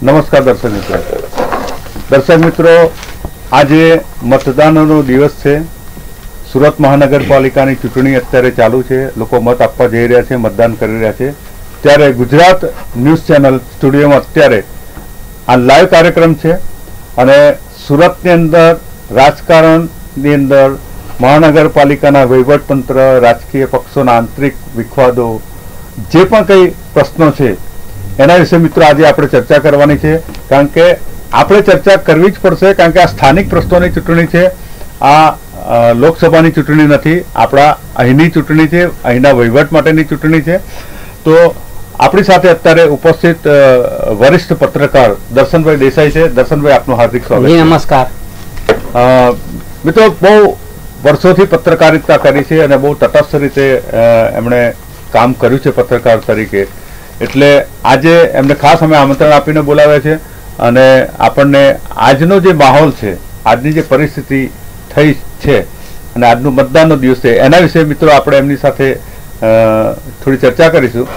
નમસ્કાર દર્શક મિત્રો. દર્શક મિત્રો, આજે મતદાનનો દિવસ છે. સુરત મહાનગરપાલિકાની ચૂંટણી અત્યારે ચાલુ છે. લોકો મત આપવા જઈ રહ્યા છે, મતદાન કરી રહ્યા છે. ત્યારે ગુજરાત ન્યૂઝ ચેનલ સ્ટુડિયોમાં અત્યારે આ લાઈવ કાર્યક્રમ છે અને સુરતની અંદર રાજકારણની અંદર મહાનગરપાલિકાના વહીવટતંત્ર, રાજકીય પક્ષોના આંતરિક વિખવાદો, જે પણ કંઈ પ્રશ્નો છે એના વિશે મિત્રો આજે આપણે ચર્ચા કરવાની છે કારણ કે આપણે ચર્ચા કરવી જ પડશે કારણ કે આ સ્થાનિક પ્રશ્નોની ચૂંટણી છે આ લોકસભાની ચૂંટણી નથી આપણા અહીંની ચૂંટણી છે અહીંના વહીવટ માટેની ચૂંટણી છે. તો આપણી સાથે અત્યારે ઉપસ્થિત વરિષ્ઠ પત્રકાર દર્શનભાઈ દેસાઈ છે. દર્શનભાઈ આપનું હાર્દિક સ્વાગત નમસ્કાર. મિત્રો બહુ વર્ષોથી પત્રકારિતા કરી છે અને બહુ તટસ્થ રીતે એમણે કામ કર્યું છે પત્રકાર તરીકે. એટલે આજે એમને ખાસ અમે આમંત્રણ આપીને બોલાવ્યા છે અને આપણને આજનો જે માહોલ છે આજની જે પરિસ્થિતિ થઈ છે અને આજનું મતદાનનો દિવસ છે એના વિશે મિત્રો આપણે એમની સાથે થોડી ચર્ચા કરીશું.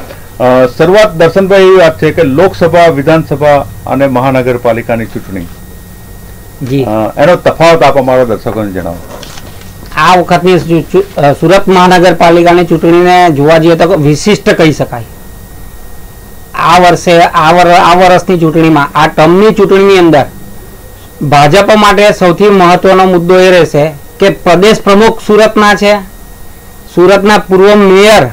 શરૂઆત દર્શનભાઈ એવી વાત છે કે લોકસભા વિધાનસભા અને મહાનગરપાલિકાની ચૂંટણી. એનો તફાવત આપ અમારા દર્શકોને જણાવો. આ વખતની સુરત મહાનગરપાલિકાની ચૂંટણીને જોવા જઈએ તો વિશિષ્ટ કહી શકાય. આ વર્ષે, આ વર- આ વર્ષની ચૂંટણીમાં, આ ટર્મની ચૂંટણીની અંદર ભાજપ માટે સૌથી મહત્વનો મુદ્દો એ રહેશે કે પ્રદેશ પ્રમુખ સુરતના છે. સુરતના પૂર્વ મેયર,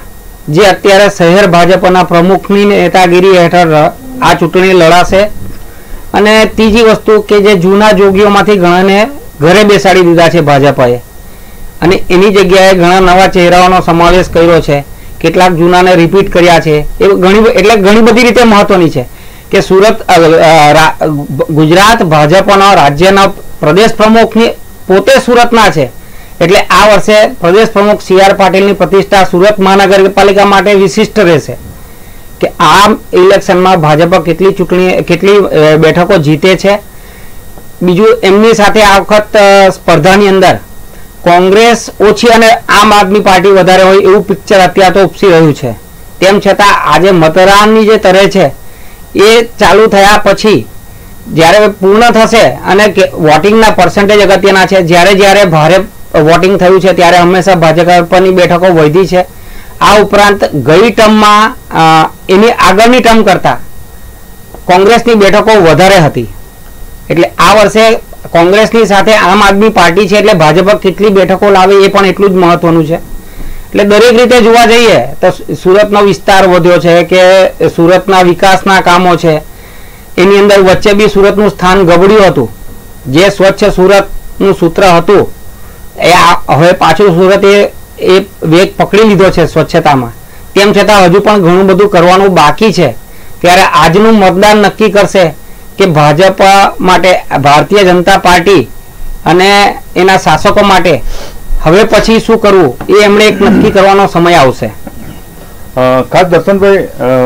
જે અત્યારે શહેર ભાજપના પ્રમુખની નેતાગીરી હેઠળ આ ચૂંટણી લડાશે. અને ત્રીજી વસ્તુ કે જે જૂના જોગીઓમાંથી ઘણાને ઘરે બેસાડી દીધા છે ભાજપાએ. અને એની જગ્યાએ ઘણા નવા ચહેરાઓનો સમાવેશ કર્યો છે. કેટલાક જૂનાને રિપીટ કર્યા છે. એ ઘણી એટલે ઘણી બધી રીતે મહત્વની છે કે સુરત ગુજરાત ભાજપના રાજ્યના પ્રદેશ પ્રમુખની પોતે સુરતના છે. એટલે આ વર્ષે પ્રદેશ પ્રમુખ સી આર પાટીલની પ્રતિષ્ઠા સુરત મહાનગરપાલિકા માટે વિશિષ્ટ રહેશે. કે આ ઇલેક્શનમાં ભાજપ કેટલી ચૂંટણી, કેટલી બેઠકો જીતે છે. બીજું એમની સાથે આ વખત સ્પર્ધાની અંદર કોંગ્રેસ ઓછી અને આમ આદમી પાર્ટી વધારે હોય એવું પિક્ચર અત્યારે તો ઉપસી રહ્યું છે. તેમ છતાં આજે મતદાનની જે તરે છે, એ ચાલુ થયા પછી જ્યારે પૂર્ણ થશે અને વોટિંગના પર્સન્ટેજ અગત્યના છે, જ્યારે જ્યારે ભારે વોટિંગ થયું છે, ત્યારે હંમેશા ભાજપની બેઠકો વધી છે. આ ઉપરાંત ગઈ ટર્મમાં એની આગળની ટર્મ કરતાં કોંગ્રેસની બેઠકો વધારે હતી. એટલે આ વર્ષે કોંગ્રેસની સાથે આમ આદમી પાર્ટી છે એટલે ભાજપ કેટલી બેઠકો લાવે એ પણ એટલું જ મહત્વનું છે. એટલે દરેક રીતે જોવા જઈએ તો સુરતનો વિસ્તાર વધ્યો છે કે સુરતના વિકાસના કામો છે. એની અંદર વચ્ચે બી સુરતનું સ્થાન ગબડ્યું હતું. જે સ્વચ્છ સુરતનું સૂત્ર હતું, એ હવે પાછું સુરત એ એ વેગ પકડી લીધો છે સ્વચ્છતામાં. તેમ છતાં હજુ પણ ઘણું બધું કરવાનું બાકી છે. ત્યારે આજનું મતદાન નક્કી કરશે કે ભાજપ માટે, ભારતીય જનતા પાર્ટી અને એના શાસકો માટે હવે પછી શું કરવું, એ એમણે એક નક્કી કરવાનો સમય આવશે. ખાસ દર્શનભાઈ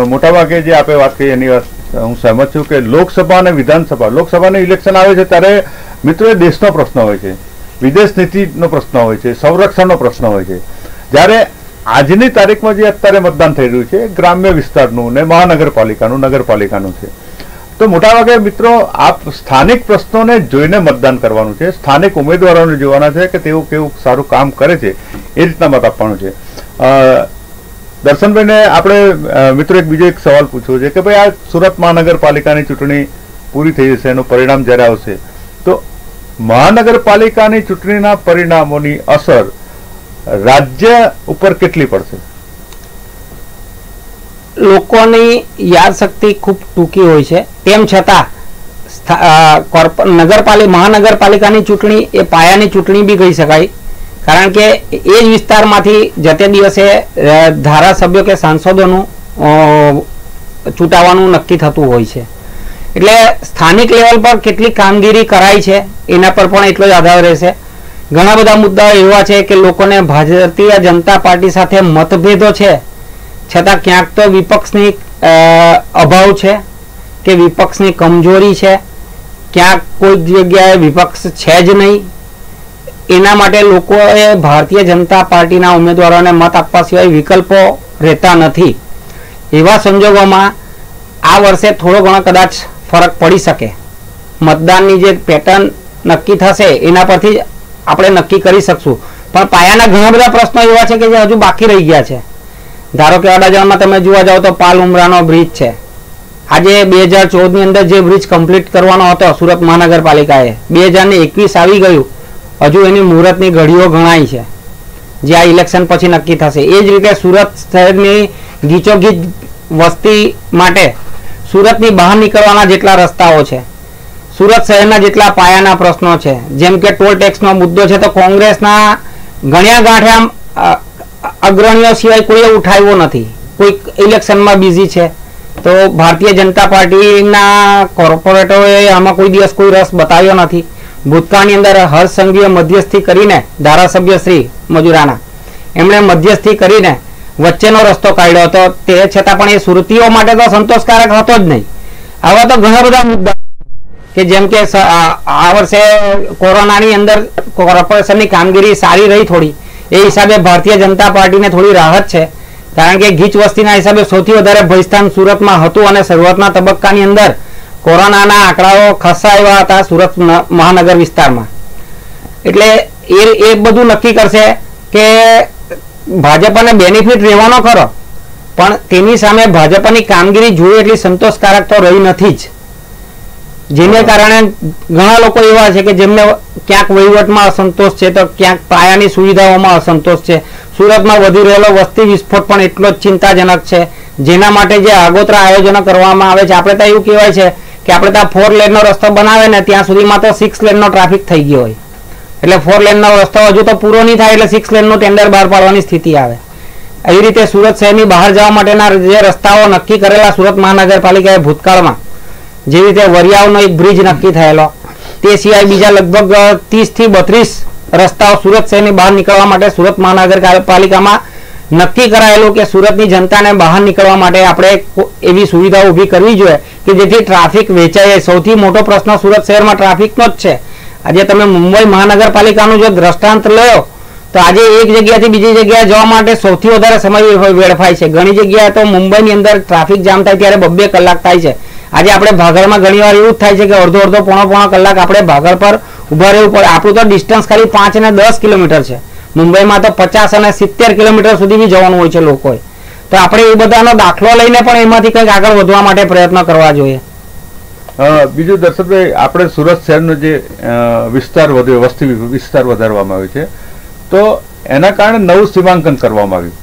મોટાભાગે જે આપણે વાત કરી એની હું સહેમત છું કે લોકસભા અને વિધાનસભા, લોકસભાનું ઇલેક્શન આવે છે ત્યારે મિત્રો દેશનો પ્રશ્ન હોય છે, વિદેશ નીતિનો પ્રશ્ન હોય છે, સંરક્ષણનો પ્રશ્ન હોય છે. જ્યારે આજની તારીખમાં જે અત્યારે મતદાન થઈ રહ્યું છે ગ્રામ્ય વિસ્તારનું ને મહાનગરપાલિકાનું, નગરપાલિકાનું છે. તો મોટાભાગે મિત્રો, આપ સ્થાનિક પ્રશ્નોને જોઈને મતદાન કરવાનું છે. સ્થાનિક ઉમેદવારોને જોવાના છે કે તેઓ કેવું સારું કામ કરે છે. એ રીતના મત આપવાનું છે. દર્શનભાઈને આપણે મિત્રો એક બીજો એક સવાલ પૂછવો છે કે ભાઈ આ સુરત મહાનગરપાલિકાની ચૂંટણી પૂરી થઈ જશે, એનું પરિણામ જ્યારે આવશે, તો મહાનગરપાલિકાની ચૂંટણીના પરિણામોની અસર રાજ્ય ઉપર કેટલી પડશે? લોકોની યાદશક્તિ ખૂબ ટૂંકી હોય છે. તેમ છતાં કોર્પ- નગરપાલિકા મહાનગરપાલિકાની ચૂંટણી એ પાયાની ચૂંટણી બી કહી શકાય. કારણ કે એ જ વિસ્તારમાંથી જે તે દિવસે ધારાસભ્યો કે સાંસદોનું ચૂંટાવાનું નક્કી થતું હોય છે. એટલે સ્થાનિક લેવલ પર કેટલી કામગીરી કરાય છે, એના પર પણ એટલો જ આધાર રહેશે. ઘણા બધા મુદ્દાઓ એવા છે કે લોકોને ભારતીય જનતા પાર્ટી સાથે મતભેદો છે. છતાં ક્યાંક તો વિપક્ષની અભાવ છે કે વિપક્ષની કમજોરી છે. ક્યાંક કોઈ જગ્યાએ વિપક્ષ છે જ નહીં. એના માટે લોકોએ ભારતીય જનતા પાર્ટીના ઉમેદવારોને મત આપવા સિવાય વિકલ્પો રહેતા નથી. એવા સંજોગોમાં આ વર્ષે થોડો ઘણો કદાચ ફરક પડી શકે. મતદાનની જે પેટર્ન નક્કી થશે એના પરથી આપણે નક્કી કરી શકશું. પણ પાયાના ઘણા બધા પ્રશ્નો એવા છે કે જે હજુ બાકી રહી ગયા છે. ધારો કે અડાજણમાં તમે જોવા જાઓ તો પાલ ઉમરાનો બ્રિજ છે. આજે બે હજાર ચૌદની અંદર જે બ્રિજ કમ્પ્લીટ કરવાનો હતો સુરત મહાનગરપાલિકાએ, બે હજારને એકવીસ આવી ગયું. હજુ એની મુહૂર્તની ઘડીઓ ગણાય છે. જે આ ઇલેક્શન પછી નક્કી થશે. એ જ રીતે સુરત શહેરની ગીચોગીચ વસ્તી માટે સુરતની બહાર નીકળવાના જેટલા રસ્તાઓ છે, સુરત શહેરના જેટલા પાયાના પ્રશ્નો છે, જેમ કે ટોલ ટેક્સનો મુદ્દો છે, તો કોંગ્રેસના ગણ્યા ગાંઠ્યા અગ્રણીઓ સિવાય કોઈએ ઉઠાવ્યો નથી. કોઈ ઇલેક્શનમાં બિઝી છે. તો ભારતીય જનતા પાર્ટીના કોર્પોરેટરોએ આમાં કોઈ દિવસ કોઈ રસ બતાવ્યો નથી. ભૂતકાળની અંદર હર્ષ સંઘવીએ મધ્યસ્થી કરીને ધારાસભ્ય શ્રી મજુરાના એમણે મધ્યસ્થી કરીને વચ્ચેનો રસ્તો કાઢ્યો હતો. તે છતાં પણ એ સુરતીઓ માટે તો સંતોષકારક હતો જ નહીં. આવા તો ઘણા બધા મુદ્દા કે જેમ કે આ વર્ષે કોરોનાની અંદર કોર્પોરેશનની કામગીરી સારી રહી થોડી. એ હિસાબે ભારતીય જનતા પાર્ટીને થોડી રાહત છે. કારણ કે ગીચ વસ્તીના હિસાબે સૌથી વધારે ભયસ્થાન સુરતમાં હતું અને શરૂઆતના તબક્કાની અંદર કોરોનાના આંકડાઓ ખસા એવા હતા સુરત મહાનગર વિસ્તારમાં. એટલે એ એ બધું નક્કી કરશે કે ભાજપને બેનિફિટ રહેવાનો ખરો, પણ તેની સામે ભાજપની કામગીરી જોઈએ એટલી સંતોષકારક તો રહી નથી જ. જેને કારણે ઘણા લોકો એવા છે કે જેમને ક્યાંક વહીવટમાં અસંતોષ છે તો ક્યાંક પાયાની સુવિધાઓમાં અસંતોષ છે. સુરતમાં વધી રહેલો વસ્તી વિસ્ફોટ પણ એટલો જ ચિંતાજનક છે. જેના માટે જે આગોતરા આયોજનો કરવામાં આવે છે, આપણે તો એવું કહેવાય છે કે આપણે ત્યાં ફોર લેનનો રસ્તો બનાવે ને ત્યાં સુધીમાં તો સિક્સ લેનનો ટ્રાફિક થઈ ગયો હોય. એટલે ફોર લેનનો રસ્તો હજુ તો પૂરો નહીં થાય એટલે સિક્સ લેનનું ટેન્ડર બહાર પાડવાની સ્થિતિ આવે. એવી રીતે સુરત શહેરની બહાર જવા માટેના જે રસ્તાઓ નક્કી કરેલા સુરત મહાનગરપાલિકાએ ભૂતકાળમાં જેવી રીતે વરિયાઓનો એક બ્રિજ નક્કી થયેલો. તે સિવાય બીજા લગભગ ત્રીસથી બત્રીસ રસ્તાઓ સુરત શહેરની બહાર નીકળવા માટે સુરત મહાનગરપાલિકામાં નક્કી કરાયેલું કે સુરતની જનતાને બહાર નીકળવા માટે આપણે એવી સુવિધા ઊભી કરવી જોઈએ કે જેથી ટ્રાફિક વેચાય. સૌથી મોટો પ્રશ્ન સુરત શહેરમાં ટ્રાફિકનો જ છે. આજે તમે મુંબઈ મહાનગરપાલિકાનું જો દ્રષ્ટાંત લો, તો આજે એક જગ્યાથી બીજી જગ્યાએ જવા માટે સૌથી વધારે સમય વેડફાય છે. ઘણી જગ્યાએ તો મુંબઈની અંદર ટ્રાફિક જામ થાય ત્યારે બબ્બે કલાક થાય છે. આજે આપણે ભાગળમાં ઘણી વાર એવું થાય છે કે અડધો અડધો પોણો પોણો કલાક આપણે ભાગળ પર ઊભા રહેવું પડે. આપણું તો ડિસ્ટન્સ ખાલી પાંચ અને દસ કિલોમીટર છે. મુંબઈમાં તો પચાસ અને સિત્તેર કિલોમીટર સુધી બી જવાનું હોય છે લોકોએ. તો આપણે એ બધાનો દાખલો લઈને પણ એમાંથી કંઈક આગળ વધવા માટે પ્રયત્ન કરવા જોઈએ. બીજું દર્શકભાઈ, આપણે સુરત શહેરનો જે વિસ્તાર વધ્યો, વસ્તી વિસ્તાર વધારવામાં આવ્યો છે, તો એના કારણે નવું સીમાંકન કરવામાં આવ્યું.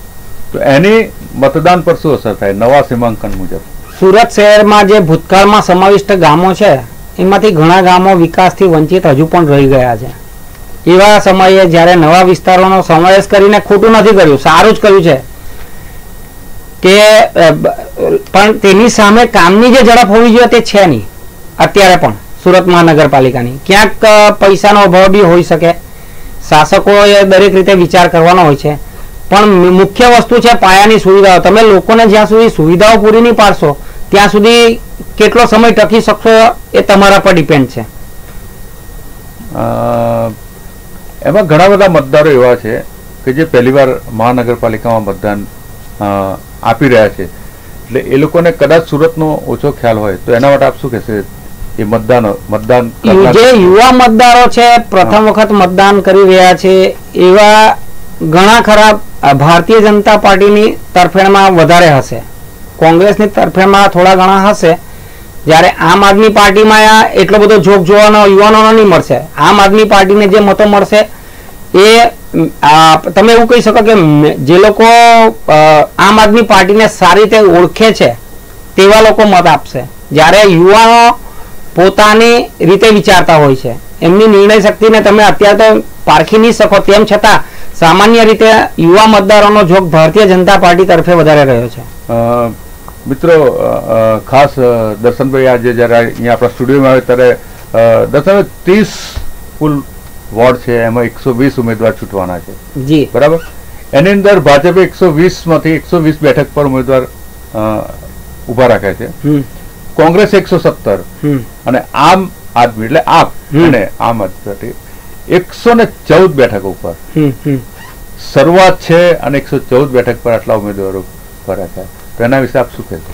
તો એની મતદાન પર શું અસર થાય? નવા સીમાંકન મુજબ. સુરત શહેરમાં જે ભૂતકાળમાં સમાવિષ્ટ ગામો છે, એમાંથી ઘણા ગામો વિકાસથી વંચિત હજુ પણ રહી ગયા છે. એવા સમયે જ્યારે નવા વિસ્તારોનો સમાવેશ કરીને ખોટું નથી કર્યું, સારું જ કર્યું છે. કે પણ તેની સામે કામની જે ઝડપ હોવી જોઈએ તે છે નહીં, અત્યારે પણ સુરત મહાનગરપાલિકાની. ક્યાંક પૈસાનો અભાવ બી હોઈ શકે. શાસકોએ દરેક રીતે વિચાર કરવાનો હોય છે. પણ મુખ્ય વસ્તુ છે પાયાની સુવિધાઓ. તમે લોકોને જ્યાં સુધી સુવિધાઓ પૂરી નહીં પાડશો ત્યાં સુધી કેટલો સમય ટકી શકશો એ તમારા પર ડિપેન્ડ છે. એમાં ઘણા બધા મતદારો એવા છે કે જે પહેલીવાર મહાનગરપાલિકામાં મતદાન આપી રહ્યા છે. એટલે એ લોકોને કદાચ સુરતનો ઓછો ખ્યાલ હોય તો એના માટે આપ શું કહેશે? એ મતદાન મતદાન જે યુવા મતદારો છે પ્રથમ વખત મતદાન કરી રહ્યા છે એવા ઘણા ખરા ભારતીય જનતા પાર્ટીની તરફેણમાં વધારે હશે. કોંગ્રેસની તરફેણમાં થોડા ઘણા હશે. જ્યારે આમ આદમી પાર્ટીમાં એટલો બધો જોગ જોવાનો યુવાનોનો નહીં મળશે. આમ આદમી પાર્ટીને જે મતો મળશે, એ તમે એવું કહી શકો કે જે લોકો આમ આદમી પાર્ટીને સારી રીતે ઓળખે છે, તેવા લોકો મત આપશે. જ્યારે યુવાનો પોતાની રીતે વિચારતા હોય છે. એમની નિર્ણય શક્તિને તમે અત્યારે પારખી નહીં શકો. તેમ છતાં, સામાન્ય રીતે યુવા મતદારોનો જોગ ભારતીય જનતા પાર્ટી તરફે વધારે રહ્યો છે. મિત્રો ખાસ દર્શનભાઈ આજે જ્યારે અહીંયા આપણા સ્ટુડિયોમાં આવે ત્યારે દર્શનભાઈ ત્રીસ કુલ વોર્ડ છે એમાં એકસો વીસ ઉમેદવાર છૂટવાના છે. જી. બરાબર? એની અંદર ભાજપે એકસો વીસમાંથી એકસો વીસ બેઠક પર ઉમેદવાર ઊભા ઊભા રાખ્યા છે. કોંગ્રેસ એકસો સત્તર. અને આમ આદમી એટલે આપ અને આમ આદમી પાર્ટી. એકસો ને ચૌદ બેઠક ઉપર. શરૂઆત છે અને એકસો ચૌદ બેઠક પર આટલા ઉમેદવારો ભર્યા છે. તો એના વિશે આપ શું કહેશો?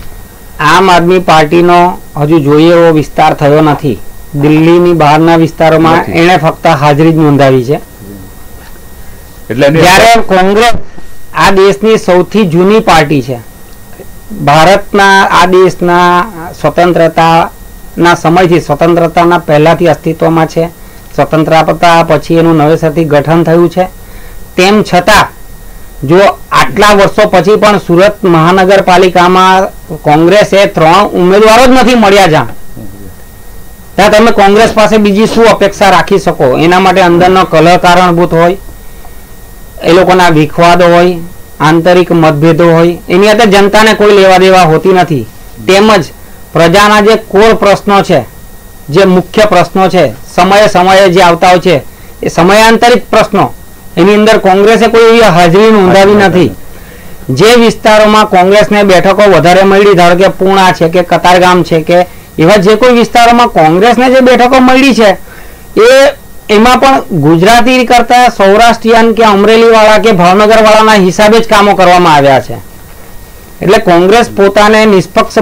આમ આદમી પાર્ટીનો હજુ જોઈએ એવો વિસ્તાર થયો નથી. દિલ્હીની બહારના વિસ્તારોમાં એણે ફક્ત હાજરી જ નોંધાવી છે. એટલે જ્યારે કોંગ્રેસ આ દેશની સૌથી જૂની પાર્ટી છે. ભારતના આ દેશના સ્વતંત્રતાના સમયથી સ્વતંત્રતાના પહેલાથી અસ્તિત્વમાં છે. સ્વતંત્રતા પછી એનું નવેસરથી ગઠન થયું છે. તેમ છતાં જો આટલા વર્ષો પછી પણ સુરત મહાનગરપાલિકામાં કોંગ્રેસે ત્રણ ઉમેદવારો જ નથી મળ્યા જ્યાં. ત્યાં તમે કોંગ્રેસ પાસે બીજી શું અપેક્ષા રાખી શકો? એના માટે અંદરનો કલહ કારણભૂત હોય, એ લોકોના વિખવાદો હોય, આંતરિક મતભેદો હોય, એની અંદર જનતાને કોઈ લેવા દેવા હોતી નથી. તેમજ પ્રજાના જે કોર પ્રશ્નો છે, જે મુખ્ય પ્રશ્નો છે, સમયે સમયે જે આવતા હોય છે, એ સમયાંતરિત પ્રશ્નો એની અંદર કોંગ્રેસે કોઈ એવી હાજરી નોંધાવી નથી. જે વિસ્તારોમાં કોંગ્રેસને બેઠકો વધારે મળી ધારો કે પૂણા છે કે કતારગામ છે કે એવા જે કોઈ વિસ્તારોમાં કોંગ્રેસને જે બેઠકો મળી છે એ એમાં પણ ગુજરાતી કરતા સૌરાષ્ટ્રીયન કે અમરેલી વાળા કે ભાવનગર વાળાના હિસાબે જ કામો કરવામાં આવ્યા છે. એટલે કોંગ્રેસ પોતાને નિષ્પક્ષ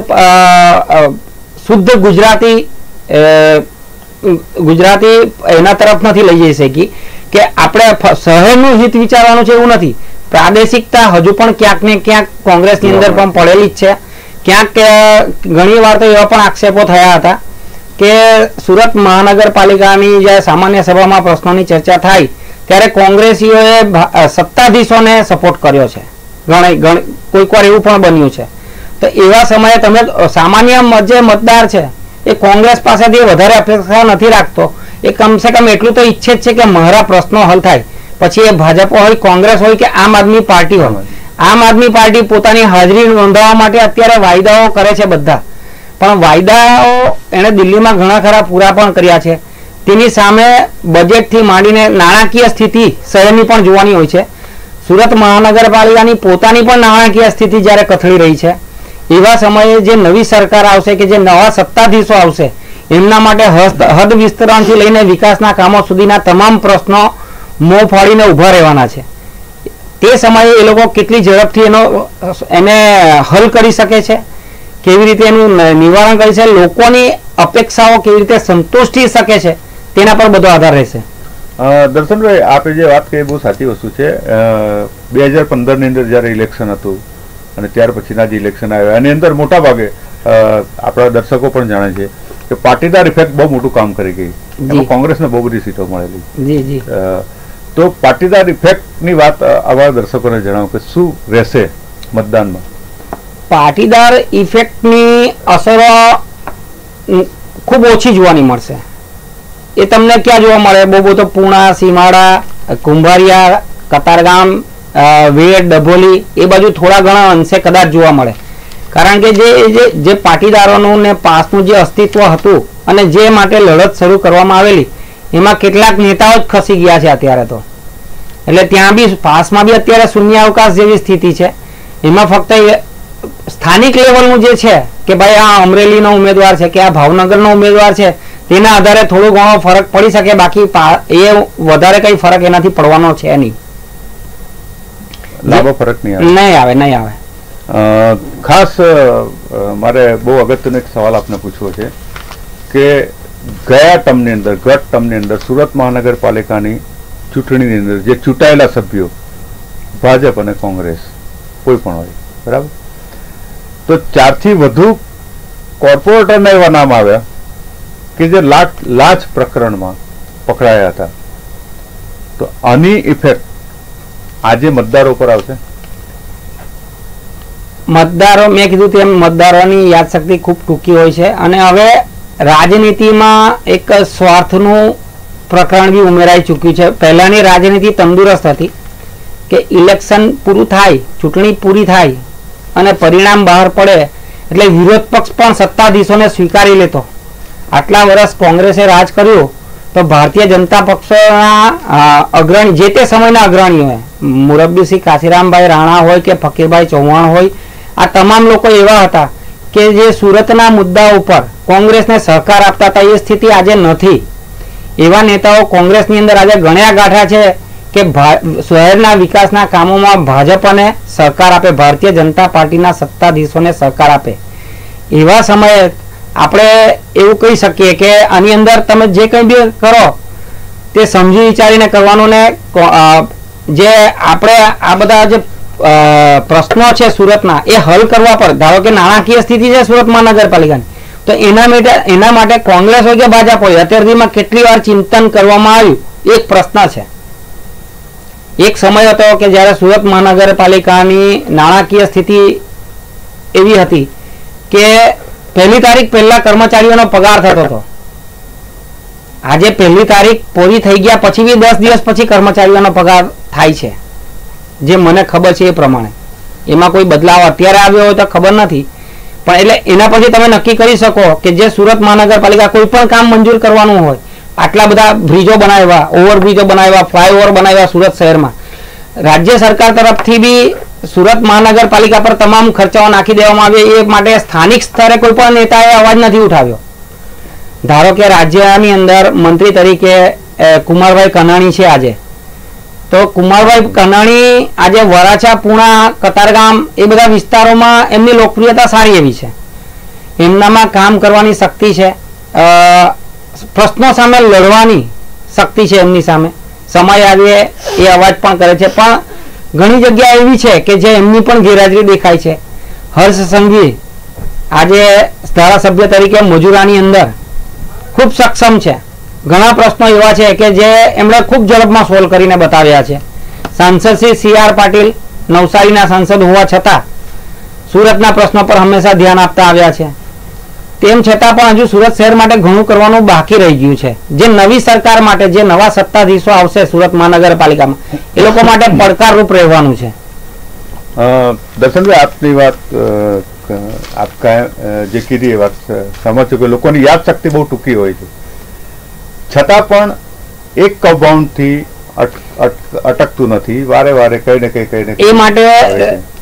શુદ્ધ ગુજરાતી ગુજરાતી એના તરફ નથી લઈ જઈ શકી. કે આપણે શહેરનું હિત વિચારવાનું છે એવું નથી. પ્રાદેશિકતા હજુ પણ ક્યાંક ને ક્યાંક કોંગ્રેસની અંદર પણ પડેલી જ છે. ક્યાંક ઘણી વાર તો એવા પણ આક્ષેપો થયા હતા કે સુરત મહાનગરપાલિકાની જે સામાન્ય સભામાં પ્રશ્નોની ચર્ચા થાય ત્યારે કોંગ્રેસીઓએ સત્તાધીશોને સપોર્ટ કર્યો છે. ઘણી ઘણી કોઈક વાર એવું પણ બન્યું છે. તો એવા સમયે તમે સામાન્ય જે મતદાર છે એ કોંગ્રેસ પાસેથી વધારે અપેક્ષા નથી રાખતો. એ કમસે કમ એટલું તો ઈચ્છે જ છે કે મારા પ્રશ્નો હલ થાય. પછી એ ભાજપ હોય, કોંગ્રેસ હોય કે આમ આદમી પાર્ટી હોય. આમ આદમી પાર્ટી પોતાની હાજરી નોંધાવવા માટે અત્યારે વાયદાઓ કરે છે બધા. પણ વાયદાઓ એણે દિલ્હીમાં ઘણા ખરા પૂરા પણ કર્યા છે. તેની સામે બજેટથી માંડીને નાણાકીય સ્થિતિ શહેરની પણ જોવાની હોય છે. સુરત મહાનગરપાલિકાની પોતાની પણ નાણાકીય સ્થિતિ જ્યારે કથળી રહી છે, એવા સમયે જે નવી સરકાર આવશે કે જે નવા સત્તાધીશો આવશે એમના માટે હદ વિસ્તરણથી લઈને વિકાસના કામો સુધીના તમામ પ્રશ્નો મોં ફાડીને ઊભા રહેવાના છે. તે સમયે એ લોકો કેટલી ઝડપથી એનો, એને હલ કરી શકે છે, કેવી રીતે એનું નિવારણ કરી છે, લોકોની અપેક્ષાઓ કેવી રીતે સંતોષી શકે છે, તેના પર બધો આધાર રહેશે. દર્શનભાઈ, આપે જે વાત કરી બહુ સાચી વસ્તુ છે. બે હજાર પંદરની અંદર જ્યારે ઇલેક્શન હતું અને ત્યાર પછીના જે ઇલેક્શન આવ્યા, એની અંદર મોટા ભાગે આપણા દર્શકો પણ જાણે છે. કે પાટીદાર ઇફેક્ટ બહુ મોટું કામ કરી ગઈ. એમાં કોંગ્રેસને બહુ બધી સીટો મળેલી. તો પાટીદાર ઇફેક્ટની વાત આવા દર્શકોને જણાવો કે શું રહેશે મતદાનમાં? પાટીદાર ઇફેક્ટની અસરો ખૂબ ઓછી જોવાની મળશે. એ તમને ક્યાં જોવા મળે? બહુ બહુ તો પૂણા સીમાડા કુંભારિયા કતારગામ વેડ ડભોલી એ બાજુ થોડા ઘણા અંશે કદાચ જોવા મળે. કારણ કે જે જે જે પાટીદારોનું ને પાસનું જે અસ્તિત્વ હતું અને જે માટે લડત શરૂ કરવામાં આવેલી એમાં કેટલાક નેતાઓ જ ખસી ગયા છે અત્યારે તો. એટલે ત્યાં બી પાસમાં બી અત્યારે શૂન્ય અવકાશ જેવી સ્થિતિ છે. એમાં ફક્ત સ્થાનિક લેવલનું જે છે કે ભાઈ આ અમરેલીનો ઉમેદવાર છે કે આ ભાવનગરનો ઉમેદવાર છે તેના આધારે થોડો ઘણો ફરક પડી શકે બાકી એ વધારે કઈ ફરક એનાથી પડવાનો છે નહીં. લાભો ફરક નહીં આવે નહીં આવે. ખાસ મારે બહુ અગત્યનો એક સવાલ આપને પૂછવો છે કે ગયા ટર્મની અંદર, ગત ટર્મની અંદર સુરત મહાનગરપાલિકાની ચૂંટણીની અંદર જે ચૂંટાયેલા સભ્યો, ભાજપ અને કોંગ્રેસ, કોઈ પણ હોય, બરાબર? તો ચારથી વધુ કોર્પોરેટરના એવા નામ આવ્યા કે જે લાચ લાચ પ્રકરણમાં પકડાયા હતા. તો આની ઇફેક્ટ આજે મતદારો પર આવશે? મતદારો, મેં કીધું તેમ મતદારોની યાદશક્તિ ખૂબ ટૂંકી હોય છે. અને હવે રાજનીતિમાં એક સ્વાર્થનું પ્રકરણ બી ઉમેરાઈ ચૂક્યું છે. પહેલાંની રાજનીતિ તંદુરસ્ત હતી કે ઇલેક્શન પૂરું થાય, ચૂંટણી પૂરી થાય અને પરિણામ બહાર પડે એટલે વિરોધ પક્ષ પણ સત્તાધીશોને સ્વીકારી લેતો. આટલા વર્ષ કોંગ્રેસે રાજ કર્યું તો ભારતીય જનતા પક્ષના અગ્રણી, જે તે સમયના અગ્રણીઓએ મુરબ્બીસિંહ કાશીરામભાઈ રાણા હોય કે ફકીરભાઈ ચૌહાણ હોય આ તમામ લોકો એવા હતા કે જે સુરતના મુદ્દા ઉપર કોંગ્રેસને સહકાર આપતા હતા, એ સ્થિતિ આજે નથી. એવા નેતાઓ કોંગ્રેસની અંદર આજે ગણ્યા ગાંઠા છે કે શહેરના વિકાસના કામોમાં ભાજપને સહકાર આપે, ભારતીય જનતા પાર્ટીના સત્તાધીશોને સહકાર આપે. એવા સમયે આપણે એવું કહી શકીએ કે આની અંદર તમે જે કંઈ બી કરો, તે સમજી વિચારીને કરવાનું ને જે આપણે આ બધા જે પ્રશ્નો છે સુરતના, એ હલ કરવા પર. ધારો કે નાણાકીય સ્થિતિ છે સુરત મહાનગરપાલિકાની તો એના માટે એના માટે કોંગ્રેસ હોય કે ભાજપ હોય અત્યાર કેટલી વાર ચિંતન કરવામાં આવ્યું? એક પ્રશ્ન છે. એક સમય હતો કે જ્યારે સુરત મહાનગરપાલિકાની નાણાકીય સ્થિતિ એવી હતી કે પહેલી તારીખ પહેલા કર્મચારીઓનો પગાર થતો હતો. આજે પહેલી તારીખ પૂરી થઈ ગયા પછી બી દસ દિવસ પછી કર્મચારીઓનો પગાર થાય છે. જે મને ખબર છે એ પ્રમાણે. એમાં કોઈ બદલાવ અત્યારે આવ્યો હોય તો ખબર નથી. પણ એટલે એના પછી તમે નક્કી કરી શકો કે જે સુરત મહાનગરપાલિકા કોઈ પણ કામ મંજૂર કરવાનું હોય, આટલા બધા બ્રિજો બનાવ્યા, ઓવરબ્રિજો બનાવ્યા, ફ્લાયઓવર બનાવ્યા સુરત શહેરમાં. રાજ્ય સરકાર તરફથી બી સુરત મહાનગરપાલિકા પર તમામ ખર્ચાઓ નાખી દેવામાં આવે એ માટે સ્થાનિક સ્તરે કોઈ પણ નેતાએ અવાજ નથી ઉઠાવ્યો. ધારો કે રાજ્યની અંદર મંત્રી તરીકે કુમારભાઈ કનાણી છે આજે. તો કુમારભાઈ કનાણી, આજે વરાછા, પૂણા, કતારગામ એ બધા વિસ્તારોમાં એમની લોકપ્રિયતા સારી એવી છે. એમનામાં કામ કરવાની શક્તિ છે. પ્રશ્નો સામે લડવાની શક્તિ છે એમની સામે. સમય આવે એ અવાજ પણ કરે છે. પણ ઘણી જગ્યા એવી છે કે જે એમની પણ ગેરહાજરી દેખાય છે. હર્ષ સંઘી આજે ધારાસભ્ય તરીકે મજૂરાની અંદર ખૂબ સક્ષમ છે. ઘણા પ્રશ્નો એવા છે કે જે એમણે ખૂબ ઝડપમાં સોલ્વ કરીને બતાવ્યા છે. સાંસદ શ્રી સી આર પાટીલ નવસારીના સાંસદ હોવા છતાં સુરતના પ્રશ્નો પર હંમેશા ધ્યાન આપતા આવ્યા છે. તેમ છતાં પણ હજુ સુરત શહેર માટે ઘણું કરવાનું બાકી રહી ગયું છે. જે નવી સરકાર માટે જે નવા સત્તાધીશો આવશે સુરત મહાનગરપાલિકામાં, એ લોકો માટે પડકારરૂપ રહેવાનું છે. દર્શનભાઈ, આપની વાત આપ જે કીધી એ વાત સમજ કે લોકોની યાદશક્તિ બહુ ટૂંકી હોય છે. છતાં પણ એક કમ્પાઉન્ડથી અટ- અટ- અટકતું નથી. વારે વારે કઈ ને કઈ કઈ ને એ માટે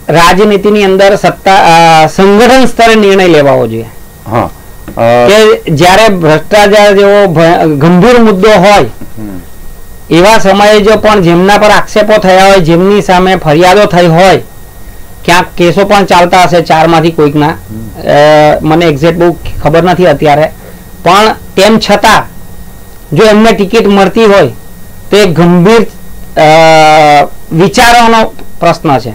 રાજનીતિની અંદર સત્તા સંગઠન સ્તરે નિર્ણય લેવાવો જોઈએ. હા. કે જ્યારે ભ્રષ્ટાચાર જેવો ગંભીર મુદ્દો હોય એવા સમયે જો પણ જેમના પર આક્ષેપો થયા હોય જેમની સામે ફરિયાદો થઈ હોય ક્યાંક કેસો પણ ચાલતા હશે ચારમાંથી કોઈકના. મને એક્ઝેક્ટ બહુ ખબર નથી અત્યારે. પણ તેમ છતાં જો એમને ટિકિટ મળતી હોય તો એ ગંભીર વિચારવાનો પ્રશ્ન છે.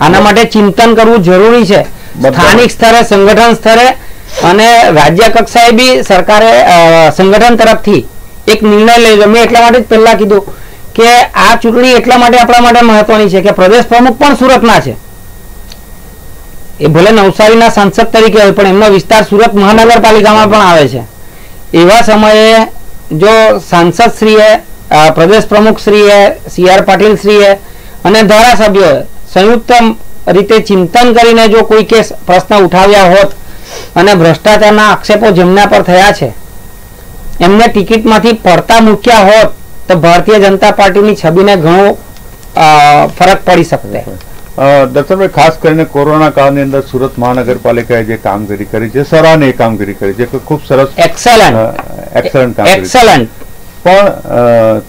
આના માટે ચિંતન કરવું જરૂરી છે. સ્થાનિક સ્તરે સંગઠન સ્તરે અને રાજ્ય કક્ષાએ બી સરકારે સંગઠન તરફથી એક નિર્ણય લઈ મેં એટલા માટે જ પહેલા કીધું કે આ ચૂંટણી એટલા માટે આપણા માટે મહત્વની છે કે પ્રદેશ પ્રમુખ પણ સુરતના છે. એ ભલે નવસારીના સાંસદ તરીકે હોય પણ એમનો વિસ્તાર સુરત મહાનગરપાલિકામાં પણ આવે છે. એવા સમયે જો સાંસદ શ્રી એ પ્રદેશ પ્રમુખ શ્રીએ સી આર પાટીલ શ્રીએ અને ધારાસભ્યોએ સંયુક્ત રીતે ચિંતન કરીને જો કોઈ કેસ પ્રશ્ન ઉઠાવ્યા હોત અને ભ્રષ્ટાચારના આક્ષેપો જેમના પર થયા છે એમને ટિકિટમાંથી પડતા મૂક્યા હોત તો ભારતીય જનતા પાર્ટીની છબીને ઘણો ફરક પડી શકે દર્શનભાઈ ખાસ કરીને કોરોના કાળની અંદર સુરત મહાનગરપાલિકાએ જે કામગીરી કરી છે સરાહનીય કામગીરી કરી છે ખૂબ સરસ એક્સેલન્ટ એક્સલન્ટ એક્સલન્ટ પણ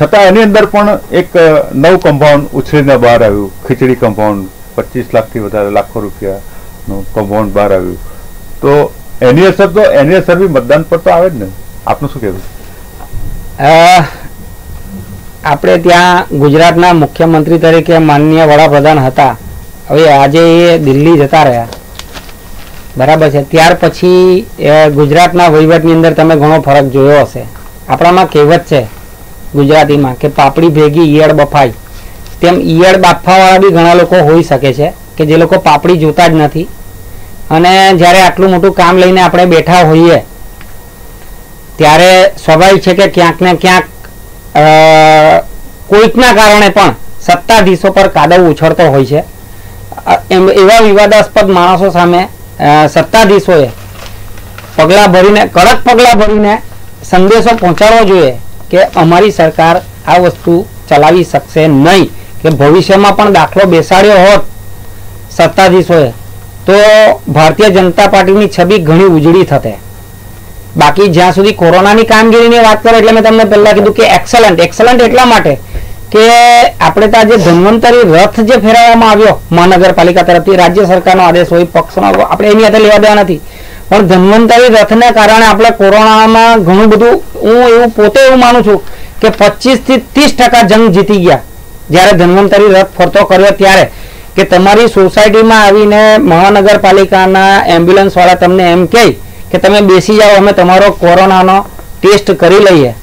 છતાં એની અંદર પણ એક નવું કમ્પાઉન્ડ ઉછરીને બહાર આવ્યું. ખીચડી કમ્પાઉન્ડ પચીસ લાખથી વધારે લાખો રૂપિયાનું કમ્પાઉન્ડ બહાર આવ્યું. તો એની અસર તો એની અસર બી મતદાન પર તો આવે જ ને. આપનું શું કહેવું? આપણે ત્યાં ગુજરાતના મુખ્યમંત્રી તરીકે માનનીય વડાપ્રધાન હતા. હવે આજે એ દિલ્હી જતા રહ્યા. બરાબર છે. ત્યાર પછી ગુજરાતના વહીવટની અંદર તમે ઘણો ફરક જોયો હશે. આપણામાં કહેવત છે ગુજરાતીમાં કે પાપડી ભેગી ઈયળ બફાઈ. તેમ ઈયળ બાફાવાળા બી ઘણા લોકો હોઈ શકે છે કે જે લોકો પાપડી જોતા જ નથી. અને જ્યારે આટલું મોટું કામ લઈને આપણે બેઠા હોઈએ, ત્યારે સ્વાભાવિક છે કે ક્યાંક ને ક્યાંક કોઈકના કારણે પણ સત્તાધીશો પર કાદવ ઉછળતો હોય છે. એવા વિવાદાસ્પદ માણસો સામે સત્તાધીશોએ પગલાં ભરીને, કડક પગલાં ભરીને સંદેશો પહોંચાડવો જોઈએ કે અમારી સરકાર આ વસ્તુ ચલાવી શકશે નહીં, કે ભવિષ્યમાં પણ દાખલો બેસાડ્યો હોત સત્તાધીશોએ, તો ભારતીય જનતા પાર્ટીની છબી ઘણી ઉજળી થતે. બાકી જ્યાં સુધી કોરોનાની કામગીરીની વાત કરો એટલે મેં તમને પહેલાં કીધું કે એક્સલન્ટ એક્સલન્ટ એટલા માટે કે આપણે તો આજે ધન્વંતરી રથ જે ફેરવવામાં આવ્યો મહાનગરપાલિકા તરફથી, રાજ્ય સરકારનો આદેશ હોય, પક્ષનો, આપણે એની અત્યારે લેવા દેવા નથી. પણ ધન્વંતરી રથને કારણે આપણે કોરોનામાં ઘણું બધું, હું એવું પોતે એવું માનું છું કે પચીસથી ત્રીસ ટકા જંગ જીતી ગયા. જ્યારે ધન્વંતરી રથ ફરતો કર્યો ત્યારે કે તમારી સોસાયટીમાં આવીને મહાનગરપાલિકાના એમ્બ્યુલન્સ વાળા તમને એમ કહે કે તમે બેસી જાઓ, અમે તમારો કોરોનાનો ટેસ્ટ કરી લઈએ.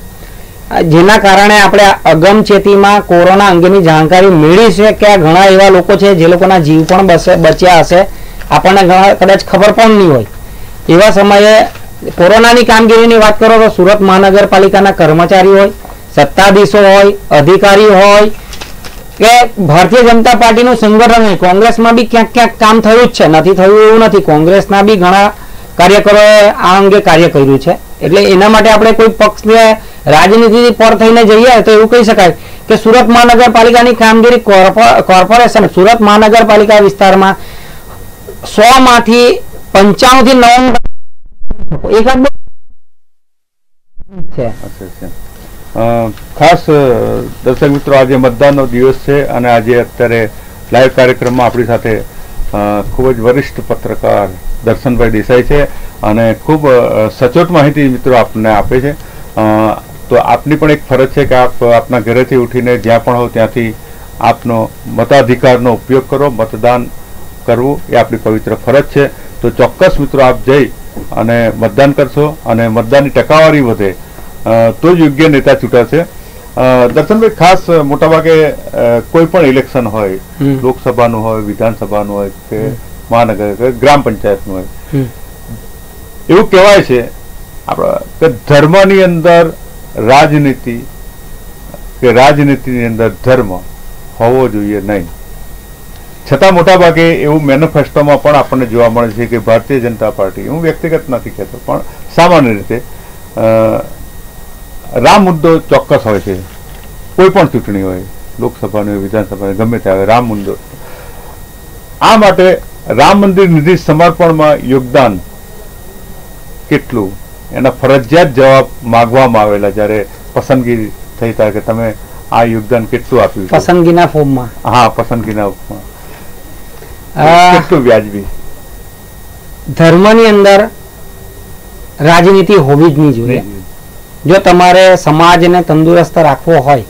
જેના કારણે આપણે અગમચેતીમાં કોરોના અંગેની જાણકારી મેળવી છે કે આ ઘણા એવા લોકો છે જે લોકોના જીવ પણ બચ્યા હશે. આપણને ઘણા કદાચ ખબર પણ નહીં હોય. એવા સમયે કોરોનાની કામગીરીની વાત કરો તો સુરત મહાનગરપાલિકાના કર્મચારી હોય, સત્તાધીશો હોય, અધિકારી હોય, કે ભારતીય જનતા પાર્ટીનું સંગઠન કોંગ્રેસમાં બી ક્યાંક ક્યાંક કામ થયું જ છે. નથી થયું એવું નથી. કોંગ્રેસના બી ઘણા કાર્યકરોએ આ અંગે કાર્ય કર્યું છે. એટલે એના માટે આપણે કોઈ પક્ષને રાજનીતિથી પર થઈને જઈએ તો એવું કહી શકાય કે સુરત મહાનગરપાલિકાની કામગીરી કોર્પો- કોર્પોરેશન, સુરત મહાનગરપાલિકા વિસ્તારમાં સો માંથી પંચાણું થી નવ્વાણું એકાદ ખાસ દર્શક મિત્રો, આજે મતદાનનો દિવસ છે અને આજે અત્યારે લાઈવ કાર્યક્રમમાં આપણી સાથે ખૂબ જ વરિષ્ઠ પત્રકાર દર્શનભાઈ દેસાઈ છે અને ખૂબ સચોટ માહિતી મિત્રો આપને આપે છે. તો આપની પણ એક ફરજ છે કે આપ આપના ઘરેથી ઉઠીને જ્યાં પણ હો ત્યાંથી આપનો મતાધિકારનો ઉપયોગ કરો મતદાન કરવું એ આપણી પવિત્ર ફરજ છે. તો ચોક્કસ મિત્રો આપ જઈ અને મતદાન કરશો અને મતદાનની ટકાવારી વધે તો જ યોગ્ય નેતા ચૂંટાશે. દર્શનભાઈ ખાસ મોટાભાગે કોઈ પણ ઇલેક્શન હોય. લોકસભાનું હોય વિધાનસભાનું હોય કે મહાનગર ગ્રામ પંચાયતનું હોય. એવું કહેવાય છે આપણા કે ધર્મની અંદર રાજનીતિ, કે રાજનીતિની અંદર ધર્મ હોવો જોઈએ નહીં. છતાં મોટાભાગે એવું મેનિફેસ્ટોમાં પણ આપણને જોવા મળે છે કે ભારતીય જનતા પાર્ટી, હું વ્યક્તિગત નથી કહેતો, પણ સામાન્ય રીતે રામ મુદ્દો ચોક્કસ હોય છે. કોઈ પણ ચૂંટણી હોય, લોકસભાની હોય, વિધાનસભાની ગમે તે આવે, રામ મુદ્દો. આ માટે રામ મંદિર નિધિ સમર્પણમાં યોગદાન કેટલું? એના ફરજિયાત જવાબ માગવામાં આવેલા જ્યારે પસંદગી થઈ ત્યારે કે તમે આ યોગદાન કેટલું આપ્યું પસંદગીના ફોર્મમાં. હા પસંદગીના. કેટલું વ્યાજબી? ધર્મની અંદર રાજનીતિ હોવી જ નહીં જોઈએ. જો તમારે સમાજને તંદુરસ્ત રાખવો હોય